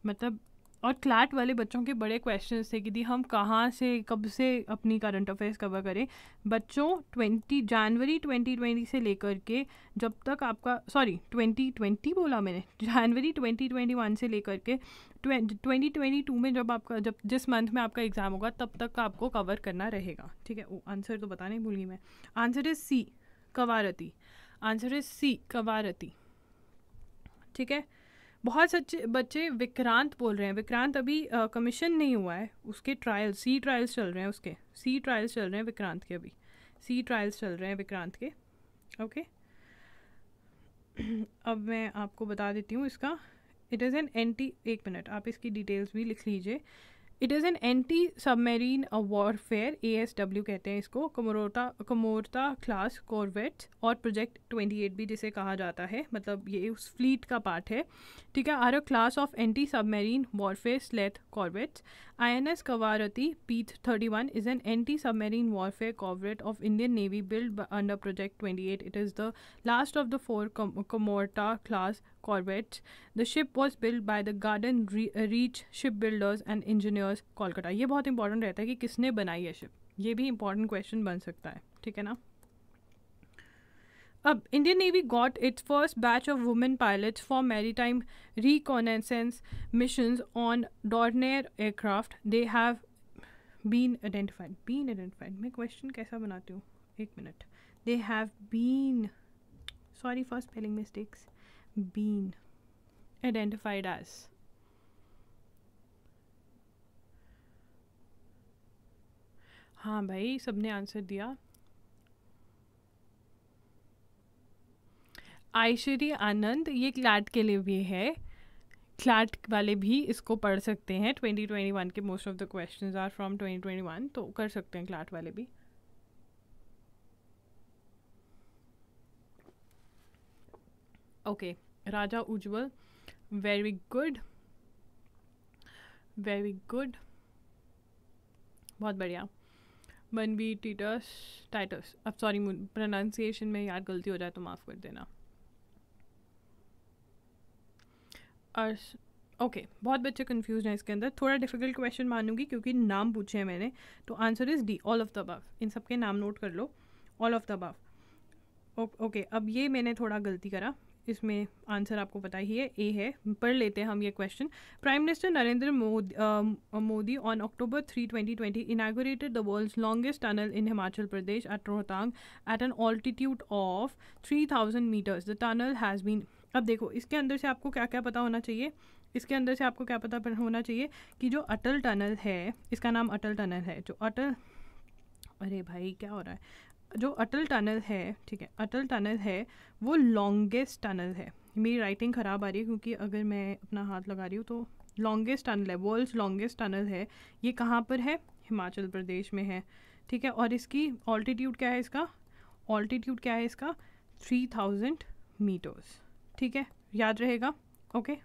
मतलब और क्लैट वाले बच्चों के बड़े क्वेश्चन थे कि दी हम कहाँ से, कब से अपनी करंट अफेयर्स कवर करें। बच्चों ट्वेंटी जनवरी ट्वेंटी ट्वेंटी से लेकर के जब तक आपका सॉरी ट्वेंटी ट्वेंटी बोला मैंने जनवरी ट्वेंटी ट्वेंटी वन से लेकर के ट्वेंटी ट्वेंटी टू में जब आपका, जब जिस मंथ में आपका एग्ज़ाम होगा, तब तक आपको कवर करना रहेगा। ठीक है? वो आंसर तो बताने भूल गई मैं। Answer is C Kavaratti. Answer is C Kavaratti. ठीक है? बहुत सच्चे बच्चे विक्रांत बोल रहे हैं। विक्रांत अभी कमीशन नहीं हुआ है। उसके ट्रायल्स सी ट्रायल्स चल रहे हैं उसके। सी ट्रायल्स चल रहे हैं विक्रांत के अभी। सी ट्रायल्स चल रहे हैं विक्रांत के। ओके अब मैं आपको बता देती हूँ इसका। इट इज़ एन एंटी एक मिनट आप इसकी डिटेल्स भी लिख लीजिए। It is an anti submarine warfare A S W कहते हैं इसको कमोरता कमोरता क्लास कॉर्वेट और प्रोजेक्ट ट्वेंटी एट भी जिसे कहा जाता है मतलब ये उस फ्लीट का पार्ट है। ठीक है are a class of anti submarine warfare stealth corvettes I N S Kavaratti P thirty one is an anti submarine warfare corvette of Indian Navy build under project twenty eight it is the last of the four Kamorta class corvettes. The ship was built by the Garden Re- Reach shipbuilders and engineers Kolkata ये बहुत important रहता है कि किसने बनाई है ship ये भी इंपॉर्टेंट क्वेश्चन बन सकता है. ठीक है ना? अब Indian Navy got its first batch of women pilots for maritime reconnaissance missions on Dornier aircraft they have been identified been identified मैं क्वेश्चन कैसा बनाती हूँ? एक minute they have been sorry for spelling mistakes been identified as. हाँ भाई, सबने answer दिया। आयश्वरी आनंद, ये क्लैट के लिए भी है। क्लैट वाले भी इसको पढ़ सकते हैं। 2021 के most of the questions are from 2021 तो कर सकते हैं क्लैट वाले भी। Okay Raja Ujjwal very good very good बहुत बढ़िया। बी टीटस टाइटस अब सॉरी प्रोनाउंसिएशन में यार गलती हो जाए तो माफ़ कर देना। अर्श ओके okay, बहुत बच्चे कंफ्यूज हैं इसके अंदर। थोड़ा डिफ़िकल्ट क्वेश्चन मानूँगी क्योंकि नाम पूछे हैं मैंने। तो answer is D all of the above इन सब के नाम नोट कर लो। All of the above okay अब ये मैंने थोड़ा गलती करा। इसमें आंसर आपको पता ही है, ए है। पढ़ लेते हैं हम ये question prime minister Narendra Modi on October three twenty twenty inaugurated the world's longest tunnel in Himachal Pradesh at Rohtang at an altitude of three thousand metres the tunnel has been अब देखो, इसके अंदर से आपको क्या क्या पता होना चाहिए? इसके अंदर से आपको क्या पता होना चाहिए कि जो अटल टनल है, इसका नाम अटल टनल है, जो अटल, अरे भाई, क्या हो रहा है? जो अटल टनल है, ठीक है, अटल टनल है, वो लॉन्गेस्ट टनल है। मेरी राइटिंग ख़राब आ रही है क्योंकि अगर मैं अपना हाथ लगा रही हूँ तो लॉन्गेस्ट टनल है वर्ल्ड्स लॉन्गेस्ट टनल है। ये कहाँ पर है? हिमाचल प्रदेश में है, ठीक है, और इसकी ऑल्टीट्यूड क्या है इसका? ऑल्टीट्यूड क्या है इसका? थ्री थाउज़ेंड मीटर्स ठीक है, याद रहेगा okay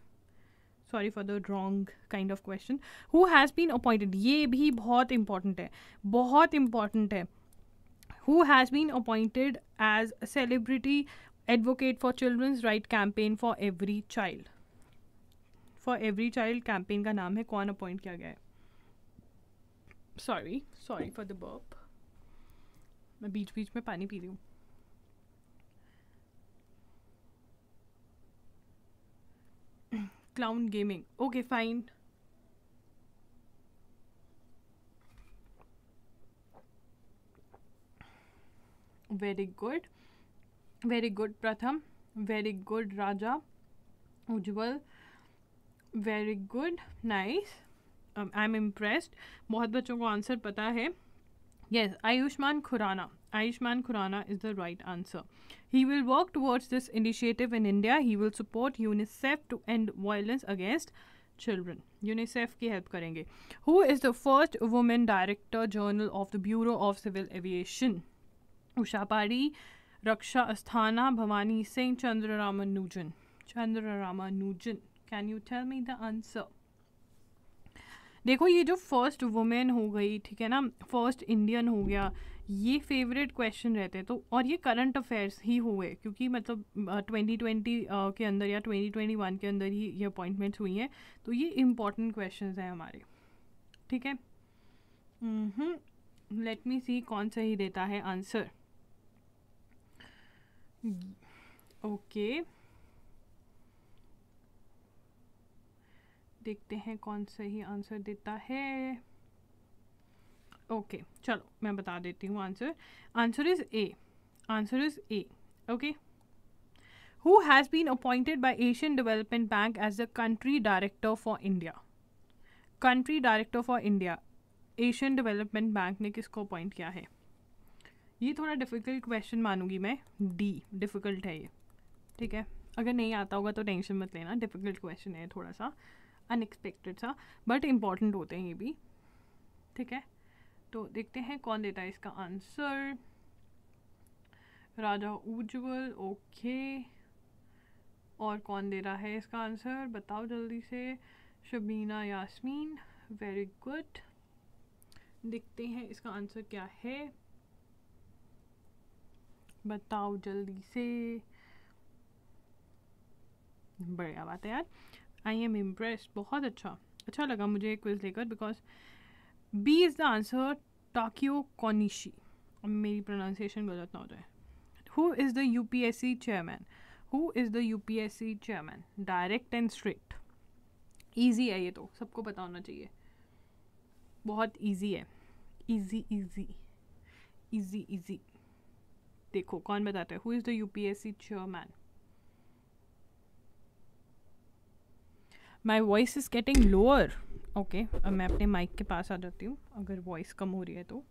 sorry for the wrong kind of question who has been appointed ये भी बहुत इंपॉर्टेंट है, बहुत इंपॉर्टेंट है। Who has been appointed as a celebrity advocate for children's right campaign for every child for every child campaign का नाम है कौन अपॉइंट किया गया है sorry sorry for the burp मैं बीच बीच में पानी पी रही हूँ clown gaming okay fine very good very good pratham very good raja ujjwal very good nice um, i'm impressed बहुत बच्चों को आंसर पता है yes ayushman khurana ayushman khurana is the right answer he will work towards this initiative in india he will support unicef to end violence against children UNICEF की help करेंगे who is the first women director general of the bureau of civil aviation Usha Pari Raksha Asthana, Bhavani Singh Chandra Ramanujan Chandra Ramanujan can you tell me the answer देखो, ये जो first women हो गई, ठीक है ना? First Indian हो गया, ये फेवरेट क्वेश्चन रहते हैं। तो और ये करंट अफेयर्स ही हुए, क्योंकि मतलब ट्वेंटी ट्वेंटी के अंदर या ट्वेंटी ट्वेंटी वन के अंदर ही ये अपॉइंटमेंट्स हुई हैं। तो ये इंपॉर्टेंट क्वेश्चन हैं हमारे, ठीक है? लेट मी सी कौन सा ही देता है आंसर ओके देखते हैं कौन सही आंसर देता है। ओके okay, चलो मैं बता देती हूँ answer answer is A answer is A okay who has been appointed by Asian Development Bank as the country director for India country director for India Asian Development Bank ने किसको appoint किया है? ये थोड़ा डिफ़िकल्ट क्वेश्चन मानूँगी मैं. D difficult है ये. ठीक है? अगर नहीं आता होगा तो टेंशन मत लेना. डिफ़िकल्ट क्वेश्चन है थोड़ा सा. अनएक्सपेक्टेड सा. बट इंपॉर्टेंट होते हैं ये भी. ठीक है? तो देखते हैं कौन देता है इसका आंसर राजा उज्जवल ओके और कौन दे रहा है इसका आंसर बताओ जल्दी से. शबीना यास्मीन. वेरी गुड देखते हैं इसका आंसर क्या है. बताओ जल्दी से। बढ़िया बात है यार। आई एम इम्प्रेस बहुत अच्छा। अच्छा लगा मुझे क्विज लेकर because B is the answer Takeo Konishi मेरी प्रोनाउंसिएशन गलत ना हो जाए। Who is the U P S C chairman who is the U P S C chairman direct and strict easy है ये तो सबको पता होना चाहिए। बहुत ईजी है। ईजी ईजी ईजी ईजी देखो, कौन बताता है? Who is the U P S C chairman my voice is getting lower okay अब मैं अपने माइक के पास आ जाती हूँ। अगर वॉइस कम हो रही है तो।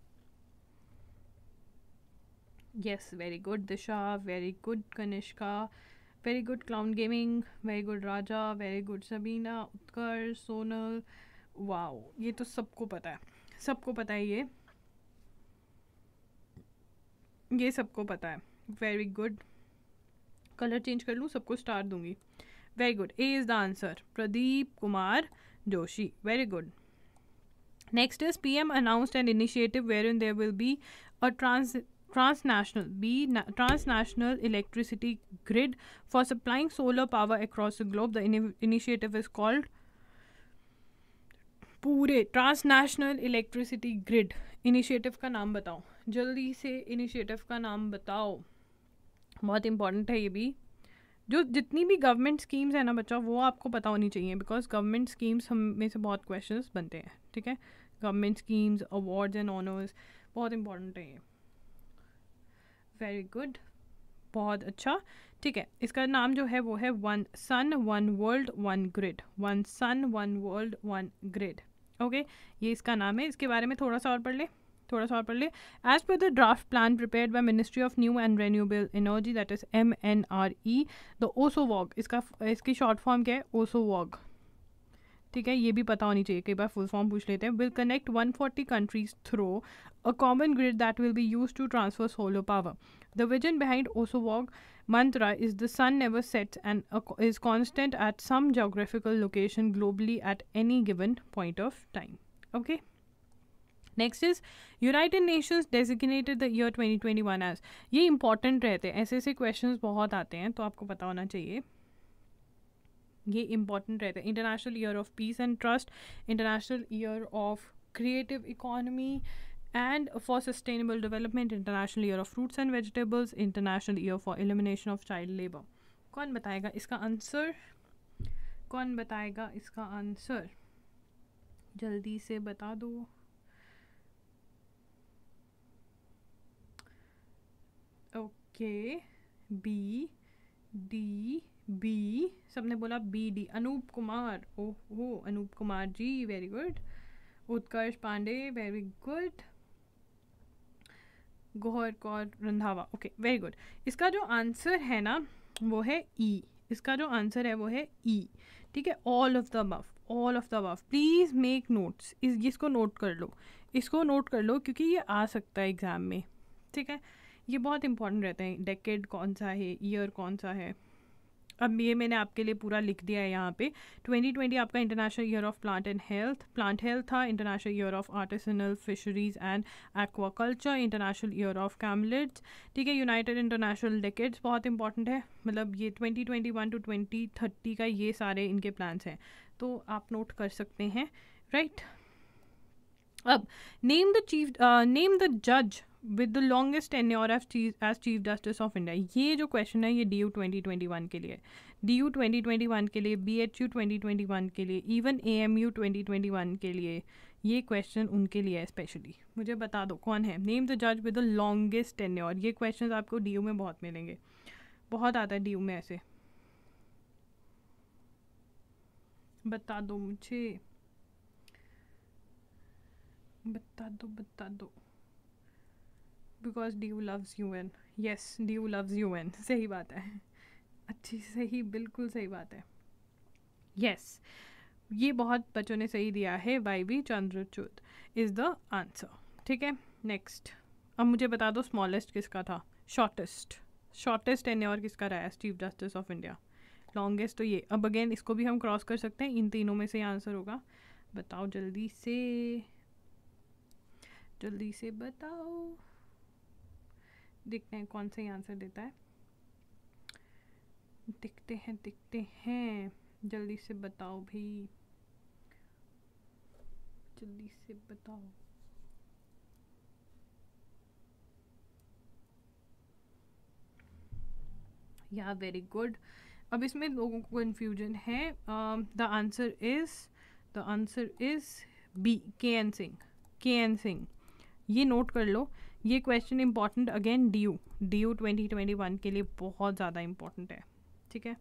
Yes very good Disha very good Kanishka very good clown gaming very good Raja very good Sabina Utkarsh Sonal. Wow ये तो सबको पता है। सबको पता है ये। ये सबको पता है। वेरी गुड कलर चेंज कर लूँ, सबको स्टार दूँगी। Very good A is the answer Pradeep Kumar Joshi very good next is P M announced an initiative where in there will be a trans transnational na- transnational electricity grid for supplying solar power across the globe. The ini- initiative is called पूरे transnational electricity grid initiative का नाम बताओ। जल्दी से initiative का नाम बताओ। बहुत इंपॉर्टेंट है ये भी। जो जितनी भी गवर्नमेंट स्कीम्स हैं ना बच्चा, वो आपको पता होनी चाहिए बिकॉज़ गवर्नमेंट स्कीम्स हम में से बहुत क्वेश्चन बनते हैं, ठीक है? Government schemes awards and honours बहुत इंपॉर्टेंट है ये। वेरी गुड बहुत अच्छा। ठीक है, इसका नाम जो है वो है one sun one world one grid one sun one world one grid okay ये इसका नाम है। इसके बारे में थोड़ा सा और पढ़ ले। थोड़ा सा और पढ़ ले एज पर the draft plan prepare by Ministry of New and Renewable Energy that is M N R E the ओसो वॉग इसका इसकी शॉर्ट फॉर्म क्या है? ओसो वॉग ठीक है ये भी पता होनी चाहिए कई बार फुल फॉर्म पूछ लेते हैं। Will connect 140 countries through a common grid that will be use to transfer solar power the vision behind ओसोवॉग mantra is the sun never sets and uh, is constant at some geographical location globally at any given point of time. Okay? Next is United Nations designated the year 2021 as ये important रहते हैं। ऐसे ऐसे question बहुत आते हैं तो आपको पता होना चाहिए। ये इंपॉर्टेंट रहते हैं। International Year of Peace and Trust International Year of Creative Economy and for sustainable development, international year of fruits and vegetables, international year for elimination of child labor. कौन बताएगा इसका आंसर कौन बताएगा इसका आंसर जल्दी से बता दो। ओके, बी, डी, बी, सबने बोला बी, डी, अनूप कुमार। ओहो, Anoop Kumar ji very good Utkarsh Pandey very good Gohar Kaur Randhawa okay very good इसका जो आंसर है ना, वो है ई e. इसका जो आंसर है, वो है ई e. ठीक है? All of the above all of the above please make notes इस, इसको नोट कर लो. इसको नोट कर लो, क्योंकि ये आ सकता है एग्ज़ाम में. ठीक है? ये बहुत इंपॉर्टेंट रहते हैं। डेकेड कौन सा है? ईयर कौन सा है? अब ये मैंने आपके लिए पूरा लिख दिया है यहाँ पे। 2020 आपका international year of plant and health plant health था international year of artisanal fisheries and aquaculture international year of camelids ठीक है यूनाइटेड इंटरनेशनल डेकेड्स बहुत इंपॉर्टेंट है। मतलब ये 2021 टू 2030 का ये सारे इनके प्लान्स हैं। तो आप नोट कर सकते हैं राइट right? अब name the chief name the जज with the longest tenure as Chief Justice of India ये जो क्वेश्चन है, ये D U twenty twenty one के लिए। D U twenty twenty one के लिए B H U twenty twenty one के लिए even A M U twenty twenty one के लिए ये क्वेश्चन उनके लिए है स्पेशली मुझे बता दो, कौन है? नेम द जज with the longest ten tenure ये क्वेश्चन आपको डी यू में बहुत मिलेंगे। बहुत आता है डी यू में ऐसे। बता दो मुझे। बता दो बता दो। Because D U loves U N yes D U loves U N सही बात है। अच्छी, सही, बिल्कुल सही बात है। Yes yes. ये बहुत बच्चों ने सही दिया है Y B Chandrachud is the answer ठीक है? नेक्स्ट अब मुझे बता दो स्मॉलेस्ट किसका था? शॉर्टेस्ट शॉर्टेस्ट एन और किसका रहा है? Chief Justice of India longest तो ये, अब अगेन इसको भी हम क्रॉस कर सकते हैं, इन तीनों में से आंसर होगा। बताओ, जल्दी से जल्दी से बताओ। देखते हैं, कौन सा आंसर देता है। दिखते हैं दिखते हैं। जल्दी से बताओ भाई जल्दी से बताओ। या वेरी गुड अब इसमें लोगों को कन्फ्यूज़न है। The answer is the answer is B के एन सिंह के एन सिंह ये नोट कर लो। ये question important again D U D U twenty twenty one के लिए बहुत ज़्यादा इंपॉर्टेंट है, ठीक है?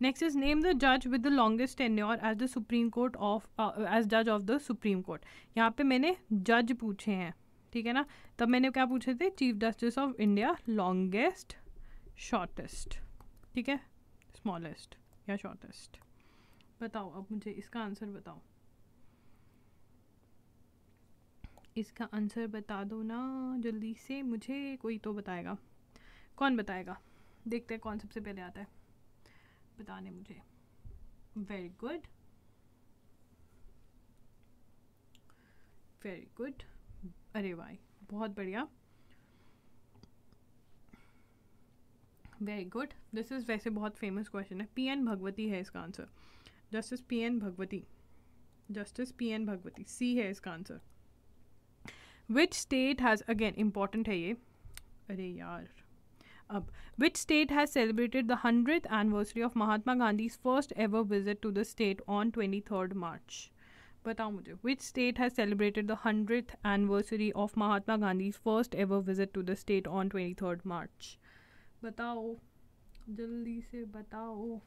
नेक्स्ट इज़ नेम द जज with the longest tenure as the supreme court of as जज ऑफ़ द सुप्रीम कोर्ट यहाँ पे मैंने जज पूछे हैं, ठीक है ना? तब मैंने क्या पूछे थे? Chief Justice of India longest shortest ठीक है? स्मॉलेस्ट या शॉर्टेस्ट बताओ, अब मुझे इसका आंसर बताओ। इसका आंसर बता दो ना, जल्दी से। मुझे कोई तो बताएगा। कौन बताएगा? देखते हैं कौन सबसे पहले आता है। बताने मुझे। वेरी गुड वेरी गुड अरे भाई, बहुत बढ़िया। वेरी गुड दिस इज़ वैसे बहुत फ़ेमस क्वेश्चन है। पी एन भगवती है इसका answer justice P N Bhagwati justice P N Bhagwati C है इसका answer which state has again important है ये। अरे यार। अब which state has celebrated the hundred anniversary of Mahatma Gandhi's first ever visit to the state on twenty third March बताओ मुझे which state has celebrated the hundred anniversary of Mahatma Gandhi's first ever visit to the state on twenty third March बताओ। जल्दी से बताओ।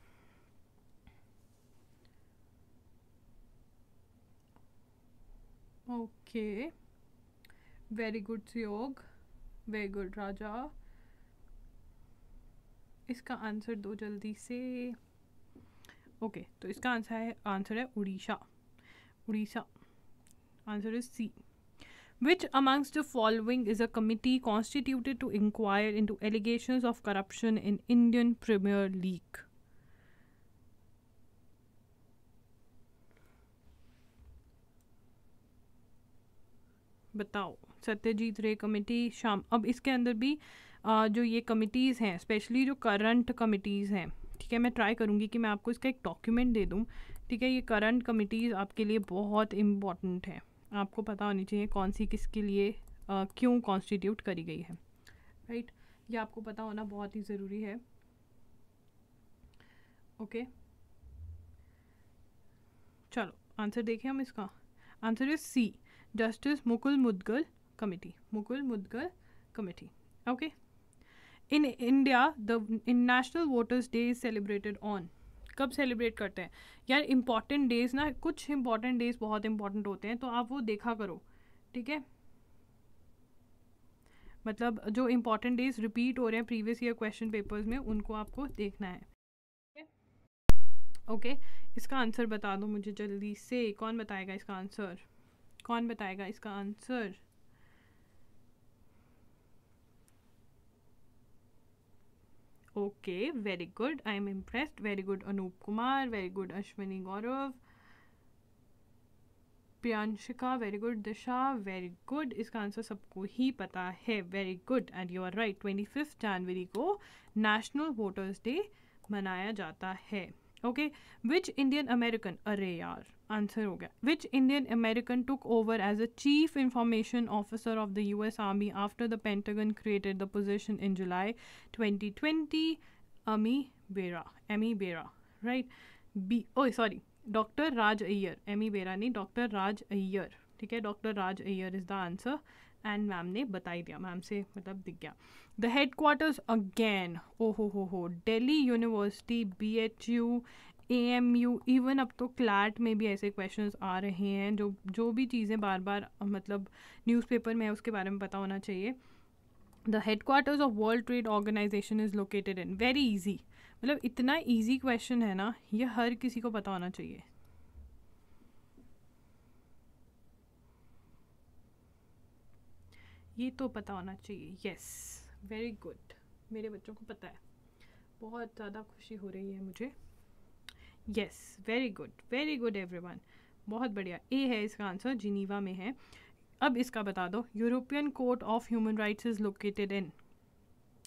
Okay very good Suyog very good Raja इसका answer दो जल्दी से। ओके okay, तो इसका आंसर है आंसर है Orissa. Orissa. Answer is C which amongst the following is a committee constituted to inquire in to allegation of corruption in Indian Premier League बताओ। सत्यजीत रे कमेटी शाम अब इसके अंदर भी आ, जो ये कमिटीज़ हैं स्पेशली जो करंट कमिटीज़ हैं ठीक है मैं ट्राई करूँगी कि मैं आपको इसका एक डॉक्यूमेंट दे दूँ ठीक है ये करंट कमिटीज़ आपके लिए बहुत इंपॉर्टेंट है। आपको पता होनी चाहिए कौन सी किसके लिए क्यों कॉन्स्टिट्यूट करी गई है राइट ये आपको पता होना बहुत ही ज़रूरी है। ओके चलो आंसर देखें हम इसका। Answer is C justice Mukul Mudgal committee Mukul Mudgal committee okay in India the in national voters day is celebrated on कब सेलिब्रेट करते हैं? यार इंपॉर्टेंट डेज़ ना, कुछ इंपॉर्टेंट डेज़ बहुत इंपॉर्टेंट होते हैं तो आप वो देखा करो, ठीक है? मतलब जो इंपॉर्टेंट डेज़ रिपीट हो रहे हैं प्रीवियस ईयर क्वेश्चन पेपर्स में, उनको आपको देखना है ओके okay? इसका आंसर बता दो मुझे जल्दी से, कौन बताएगा इसका आंसर कौन बताएगा इसका answer Okay, very good I am impressed very good Anoop Kumar very good Ashwini Gaurav Priyanshika very good Disha very good इसका आंसर सबको ही पता है very good and you are right twenty fifth जनवरी को national voters day मनाया जाता है। Okay which Indian American अरे यार आंसर हो गया which Indian American took over as a chief information officer of the U S army after the Pentagon created the position in July twenty twenty Ami Bera Ami Bera right B oh sorry doctor Raj Iyer Ami Bera नहीं doctor Raj Iyer ठीक है doctor Raj Iyer is the answer and ma'am ने बताई दिया ma'am से मतलब दिख गया। द हेड क्वार्टर्स अगेन ओ हो हो हो Delhi university B H U A M U even अब तो क्लैट में भी ऐसे क्वेश्चन आ रहे हैं, जो जो भी चीज़ें बार बार मतलब न्यूज़पेपर में है, उसके बारे में पता होना चाहिए। The headquarters of world trade organization is located in very easy मतलब इतना ईजी क्वेश्चन है ना, ये हर किसी को पता होना चाहिए। ये तो पता होना चाहिए। यस वेरी गुड मेरे बच्चों को पता है। बहुत ज़्यादा खुशी हो रही है मुझे। Yes very good very good everyone बहुत बढ़िया। ए है इसका आंसर जिनीवा में है। अब इसका बता दो। European court of human rights is located in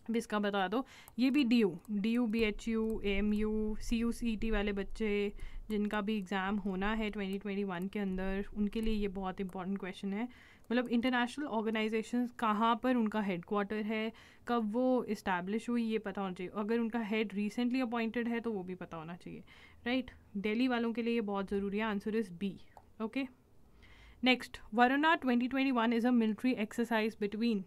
अब इसका बता दो। ये भी D U D U B H U M U C U C T वाले बच्चे जिनका भी एग्ज़ाम होना है ट्वेंटी ट्वेंटी वन के अंदर, उनके लिए ये बहुत इंपॉर्टेंट क्वेश्चन है। मतलब इंटरनेशनल ऑर्गेनाइजेशन कहाँ पर उनका हेड क्वार्टर है, कब वो इस्टेब्लिश हुई, ये पता होना चाहिए। अगर उनका हेड रिसेंटली अपॉइंटेड है तो वो भी पता होना चाहिए। Right right? दिल्ली वालों के लिए ये बहुत ज़रूरी है। Answer is B okay next Varuna 2021 is a military exercise between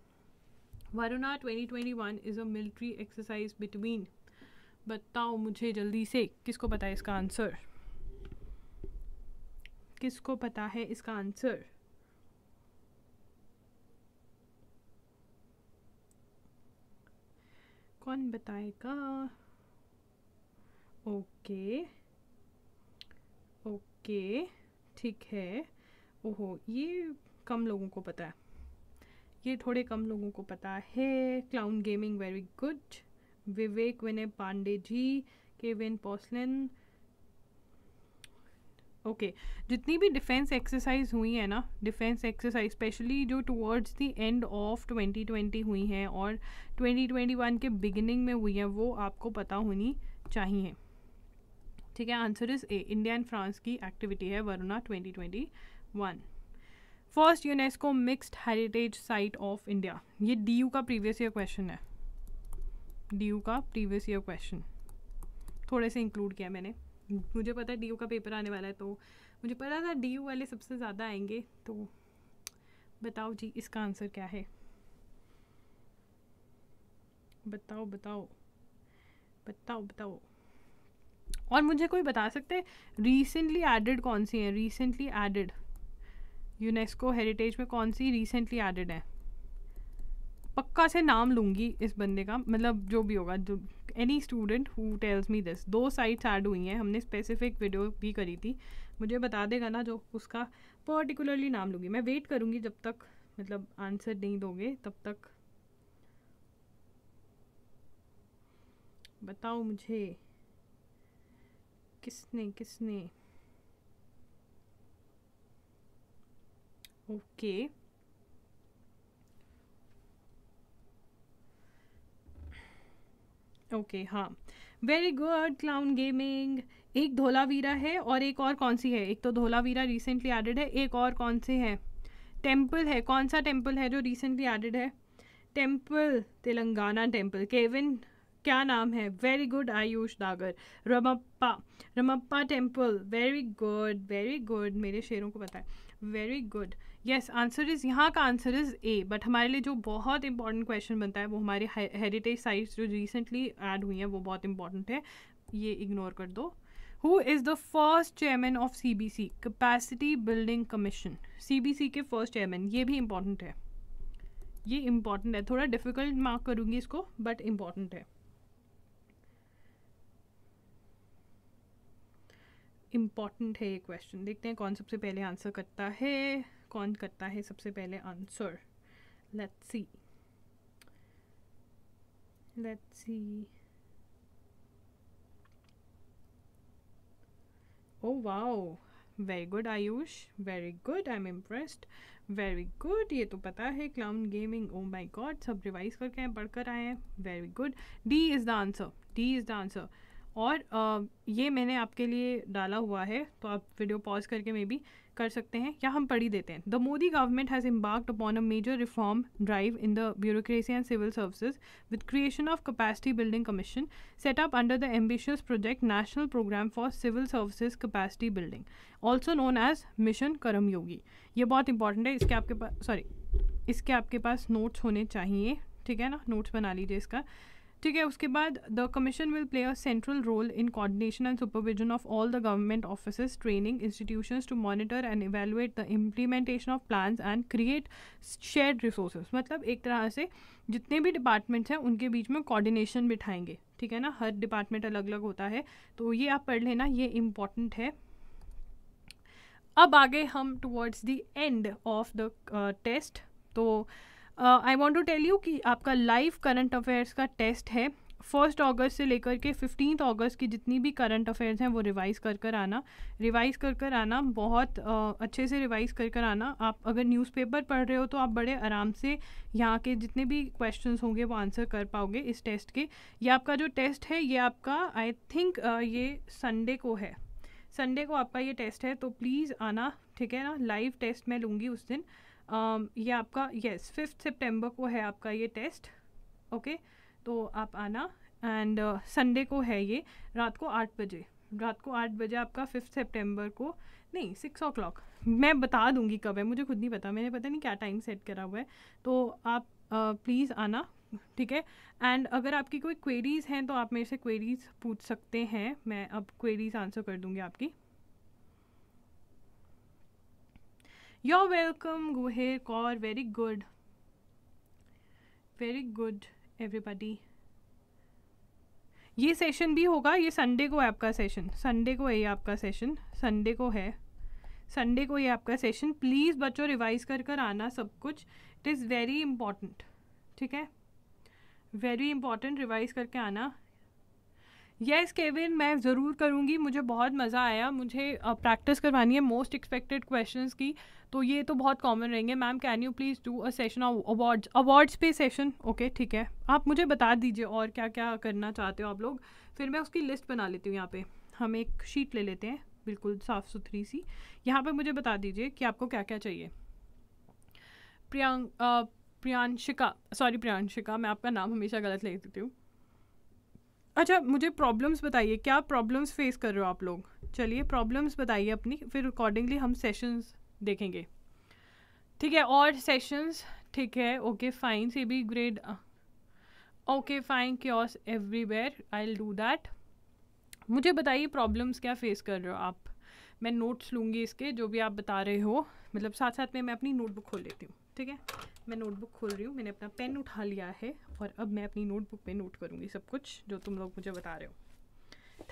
Varuna 2021 is a military exercise between बताओ मुझे जल्दी से, किसको पता है इसका आंसर किसको पता है इसका आंसर कौन बताएगा? ओके। ओके, ठीक है। ओहो, ये कम लोगों को पता है। ये थोड़े कम लोगों को पता है। Clown gaming very good Vivek Vinay Pandey ji Kevin Poslin okay. जितनी भी डिफेंस एक्सरसाइज हुई है ना डिफेंस एक्सरसाइज स्पेशली जो टुवर्ड्स द एंड ऑफ़ 2020 हुई हैं और 2021 के बिगिनिंग में हुई हैं, वो आपको पता होनी चाहिए। ठीक है? Answer is A India and France की एक्टिविटी है Varuna 2021 first UNESCO mixed heritage site of India ये DU का प्रीवियस ईयर क्वेश्चन है. DU का प्रीवियस ईयर क्वेश्चन थोड़े से इंक्लूड किया मैंने। मुझे पता है डीयू का पेपर आने वाला है तो मुझे पता था DU वाले सबसे ज़्यादा आएँगे तो बताओ जी, इसका आंसर क्या है? बताओ बताओ बताओ बताओ। और मुझे कोई बता सकते हैं रिसेंटली एडेड कौन सी है? रिसेंटली एडेड यूनेस्को हेरिटेज में कौन सी रिसेंटली एडेड है? पक्का से नाम लूँगी इस बंदे का मतलब जो भी होगा, जो any student who tells me this दो साइट्स ऐड हुई हैं, हमने स्पेसिफिक वीडियो भी करी थी। मुझे बता देगा ना जो उसका पर्टिकुलरली नाम लूँगी। मैं वेट करूँगी जब तक मतलब आंसर नहीं दोगे, तब तक। बताओ मुझे। किसने किसने? Okay okay. ओके हाँ. वेरी गुड क्लाउन गेमिंग एक धोलावीरा है और एक और कौन सी है? एक तो धोलावीरा रिसेंटली एडेड है, एक और कौन से है? टेंपल है. कौन सा टेंपल है जो रिसेंटली एडेड है? टेंपल तेलंगाना टेंपल केविन क्या नाम है? Very good Ayush Dagar. Ramappa. Ramappa temple very good very good मेरे शेरों को पता है. Very good yes answer is यहाँ का आंसर इज़ ए बट हमारे लिए जो बहुत इंपॉर्टेंट क्वेश्चन बनता है, वो हमारे हेरिटेज साइट्स जो रिसेंटली ऐड हुई हैं, वो बहुत इंपॉर्टेंट है। ये इग्नोर कर दो। Who is the first chairman of C B C capacity building commission C B C के फ़र्स्ट चेयरमैन ये भी इंपॉर्टेंट है। ये इंपॉर्टेंट है। थोड़ा डिफ़िकल्ट मार्क करूँगी इसको बट इंपॉर्टेंट है। इंपॉर्टेंट है ये क्वेश्चन देखते हैं कौन सबसे पहले आंसर करता है। कौन करता है सबसे पहले answer? Let's see let's see oh wow very good Ayush very good I am impressed very good ये तो पता है clown gaming oh my god सब रिवाइज करके आए पढ़कर आए हैं. Very good D is the answer D is the answer और ये मैंने आपके लिए डाला हुआ है तो आप वीडियो पॉज करके मे बी कर सकते हैं। या हम पढ़ी देते हैं। The Modi government has embarked upon a major reform drive in the bureaucracy and civil services with creation of capacity building commission set up under the ambitious project national programme for civil services capacity building also known as mission Karmayogi ये बहुत important है। इसके आपके पास sorry इसके आपके पास notes होने चाहिए। ठीक है ना? नोट्स बना लीजिए इसका। ठीक है, उसके बाद the commission will play a central role in coordination and supervision of all the government office training institutions to monitor and evaluate the implementation of plan and create share resources मतलब एक तरह से जितने भी डिपार्टमेंट्स हैं, उनके बीच में coordination बिठाएँगे। ठीक है ना? हर डिपार्टमेंट अलग अलग होता है। तो ये आप पढ़ लेना, ये इंपॉर्टेंट है। अब आगे हम towards the end of the test तो I want to tell you कि आपका लाइव करंट अफेयर्स का टेस्ट है। फ़र्स्ट अगस्त से लेकर के फिफ्टीन अगस्त की जितनी भी करंट अफेयर्स हैं वो रिवाइज़ कर कर आना। रिवाइज़ कर कर आना बहुत uh, अच्छे से रिवाइज़ कर कर आना। आप अगर न्यूज़पेपर पढ़ रहे हो तो आप बड़े आराम से यहाँ के जितने भी क्वेश्चंस होंगे वो आंसर कर पाओगे इस टेस्ट के। ये आपका जो टेस्ट है ये आपका आई थिंक uh, ये संडे को है। संडे को आपका ये टेस्ट है तो प्लीज़ आना ठीक है ना? लाइव टेस्ट मैं लूँगी उस दिन। ये आपका यस फिफ्थ सितंबर को है आपका ये टेस्ट ओके? तो आप आना एंड संडे uh, को है ये रात को आठ बजे। रात को आठ बजे आपका फिफ्थ सितंबर को नहीं सिक्स ओ क्लॉक मैं बता दूँगी कब है मुझे खुद नहीं पता मैंने पता नहीं क्या टाइम सेट करा हुआ है। तो आप प्लीज़ uh, आना ठीक है? एंड अगर आपकी कोई क्वेरीज़ हैं तो आप मेरे से क्वेरीज़ पूछ सकते हैं। मैं अब क्वेरीज़ आंसर कर दूँगी आपकी। You're welcome Guher Kaur very good very good everybody ये सेशन भी होगा, ये संडे को है आपका सेशन संडे को है ये आपका सेशन संडे को है. संडे को ये आपका सेशन प्लीज़ बच्चों रिवाइज कर कर आना सब कुछ. इट इज़ वेरी इंपॉर्टेंट ठीक है? वेरी इंपॉर्टेंट रिवाइज करके आना. यस केविन मैं ज़रूर करूँगी। मुझे बहुत मज़ा आया। मुझे प्रैक्टिस करवानी है मोस्ट एक्सपेक्टेड क्वेश्चंस की। तो ये तो बहुत कॉमन रहेंगे। Ma'am can you please do a session of awards awards पे सेशन ओके ठीक है। आप मुझे बता दीजिए और क्या क्या करना चाहते हो आप लोग? फिर मैं उसकी लिस्ट बना लेती हूँ यहाँ पे। हम एक शीट ले लेते हैं। बिल्कुल साफ़ सुथरी सी। यहाँ पर मुझे बता दीजिए कि आपको क्या क्या चाहिए। प्रियांक प्रियांशिका सॉरी प्रियांशिका, मैं आपका नाम हमेशा गलत लिख देती हूँ। अच्छा मुझे प्रॉब्लम्स बताइए। क्या प्रॉब्लम्स फेस कर रहे हो आप लोग? चलिए प्रॉब्लम्स बताइए अपनी, फिर अकॉर्डिंगली हम सेशंस देखेंगे। ठीक है, और सेशंस ठीक है okay fine C B grade okay fine chaos everywhere I will do that मुझे बताइए प्रॉब्लम्स क्या फेस कर रहे हो आप? मैं नोट्स लूँगी इसके, जो भी आप बता रहे हो। मतलब साथ साथ में मैं अपनी नोटबुक खोल लेती हूँ। ठीक है? मैं नोटबुक खोल रही हूँ, मैंने अपना पेन उठा लिया है और अब मैं अपनी नोटबुक पे नोट करूँगी सब कुछ जो तुम लोग मुझे बता रहे हो।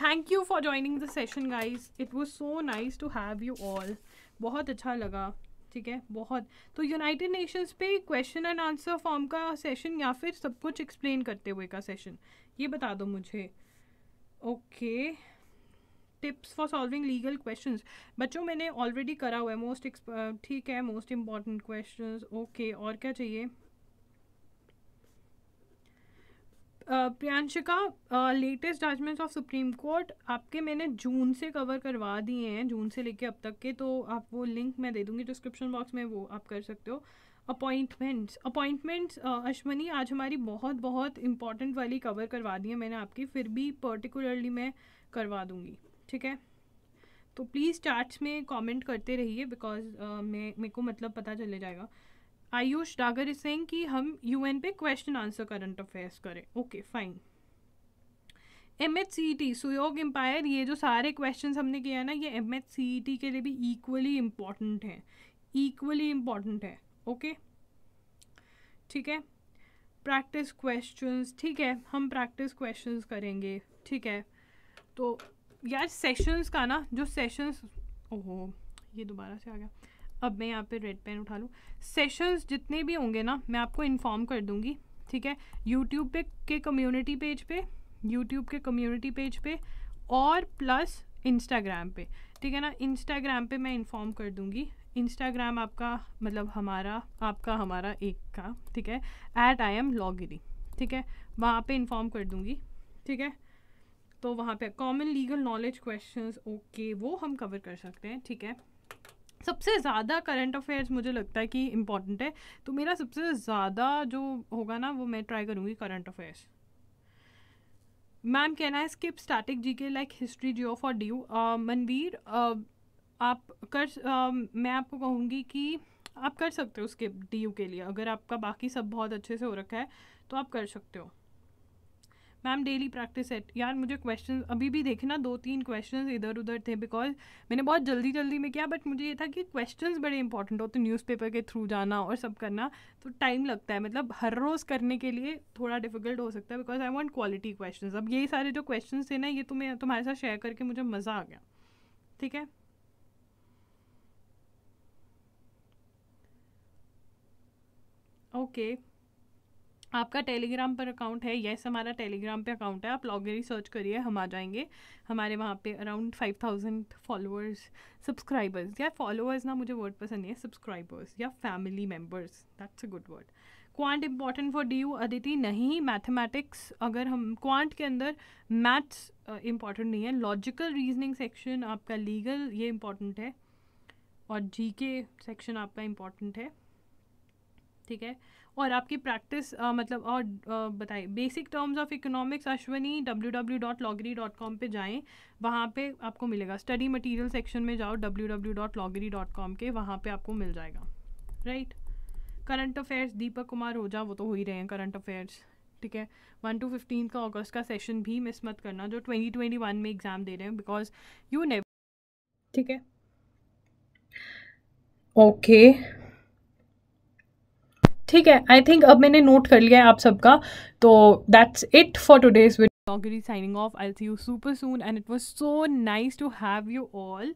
Thank you for joining the session guys it was so nice to have you all बहुत अच्छा लगा, ठीक है? बहुत। तो यूनाइटेड नेशंस पे क्वेश्चन एंड आंसर फॉर्म का सेशन या फिर सब कुछ एक्सप्लेन करते हुए का सेशन ये बता दो मुझे। Okay okay. Tips for solving legal questions बच्चों मैंने ऑलरेडी करा हुआ है मोस्ट ठीक है मोस्ट इंपॉर्टेंट क्वेश्चंस ओके और क्या चाहिए? Priyanshika latest judgments of Supreme Court आपके मैंने जून से कवर करवा दिए हैं, जून से लेके अब तक के तो आप वो लिंक मैं दे दूँगी डिस्क्रिप्शन बॉक्स में, वो आप कर सकते हो। अपॉइंटमेंट्स अपॉइंटमेंट्स अश्वनी, आज हमारी बहुत बहुत इंपॉर्टेंट वाली कवर करवा दी है मैंने आपकी, फिर भी पर्टिकुलरली मैं करवा दूँगी। ठीक है? तो प्लीज़ चार्ट्स में कमेंट करते रहिए बिकॉज़ uh, मैं मेरे को मतलब पता चले जाएगा। आयुष डागर इज़ सेइंग कि हम यूएन पे क्वेश्चन आंसर करंट अफेयर्स करें। Okay fine M H C T Suyog empire ये जो सारे क्वेश्चन हमने किया है ना ये एम एच सी टी के लिए भी इक्वली इंपॉर्टेंट हैं। इक्वली इंपॉर्टेंट है ओके ठीक है? प्रैक्टिस क्वेश्चंस ठीक है? हम प्रैक्टिस क्वेश्चंस करेंगे ठीक है? तो यार सेशंस का ना, जो सेशंस ओहो, ये दोबारा से आ गया। अब मैं यहाँ पे रेड पेन उठा लूँ। सेशंस जितने भी होंगे ना, मैं आपको इन्फॉर्म कर दूँगी, ठीक है? यूट्यूब पे के कम्युनिटी पेज पे यूट्यूब के कम्युनिटी पेज पे, और प्लस इंस्टाग्राम पे, ठीक है ना? इंस्टाग्राम पे मैं इन्फॉर्म कर दूँगी। इंस्टाग्राम आपका मतलब हमारा, आपका हमारा एक का, ठीक है? एट आई एम लॉगिरी ठीक है? वहाँ पे इन्फॉर्म कर दूँगी, ठीक है? तो वहाँ पे common legal knowledge questions okay वो हम कवर कर सकते हैं ठीक है? सबसे ज़्यादा करंट अफेयर्स मुझे लगता है कि इंपॉर्टेंट है तो मेरा सबसे ज़्यादा जो होगा ना वो मैं ट्राई करूँगी करंट अफेयर्स मैम कहना है skip static G K like history geo for DU Manveer आप कर uh, मैं आपको कहूँगी कि आप कर सकते हो स्किप डी के लिए अगर आपका बाकी सब बहुत अच्छे से हो रखा है तो आप कर सकते हो। मैम डेली प्रैक्टिस सेट यार मुझे क्वेश्चन अभी भी देखे ना दो तीन क्वेश्चन इधर उधर थे बिकॉज़ मैंने बहुत जल्दी जल्दी में किया बट मुझे ये था कि क्वेश्चन बड़े इंपॉर्टेंट होते न्यूज़पेपर के थ्रू जाना और सब करना तो टाइम लगता है। मतलब हर रोज़ करने के लिए थोड़ा डिफ़िकल्ट हो सकता है because I want quality question अब यही सारे जो क्वेश्चन थे ना, ये तुम्हें, तुम्हारे साथ शेयर करके मुझे मज़ा आ गया। ठीक है? Okay okay. आपका टेलीग्राम पर अकाउंट है येस हमारा टेलीग्राम पे अकाउंट है, आप लॉग लॉगरी सर्च करिए, हम आ जाएँगे। हमारे वहाँ पे around five thousand followers subscribers या फॉलोअर्स ना मुझे वर्ड पसंद नहीं है सब्सक्राइबर्स या family members that's a good word quant important for D U Aditi नहीं मैथमेटिक्स अगर हम क्वांट के अंदर मैथ्स इंपॉर्टेंट नहीं है लॉजिकल रीजनिंग सेक्शन आपका लीगल ये इंपॉर्टेंट है, और जी के सेक्शन आपका इंपॉर्टेंट है, ठीक है? और आपकी प्रैक्टिस मतलब और बताइए basic terms of economics Ashwani W W dot Logry dot com पर जाएँ, वहाँ पे आपको मिलेगा। स्टडी मटेरियल सेक्शन में जाओ W W dot Logry dot com के, वहाँ पे आपको मिल जाएगा। Right current affairs Deepak Kumar जा वो तो हो ही रहे हैं करंट अफेयर्स ठीक है? वन टू फिफ्टीन का अगस्त का सेशन भी मिस मत करना, जो ट्वेंटी ट्वेंटी वन में एग्ज़ाम दे रहे हैं बिकॉज़ यू ने ठीक है? ओके ठीक है आई थिंक अब मैंने नोट कर लिया है आप सबका तो that's it for today's with Doggery signing off. I'll see you super soon. And it was so nice to have you all.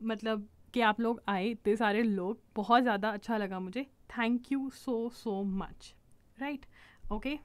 मतलब कि आप लोग आए, इतने सारे लोग, बहुत ज़्यादा अच्छा लगा मुझे thank you so so much right okay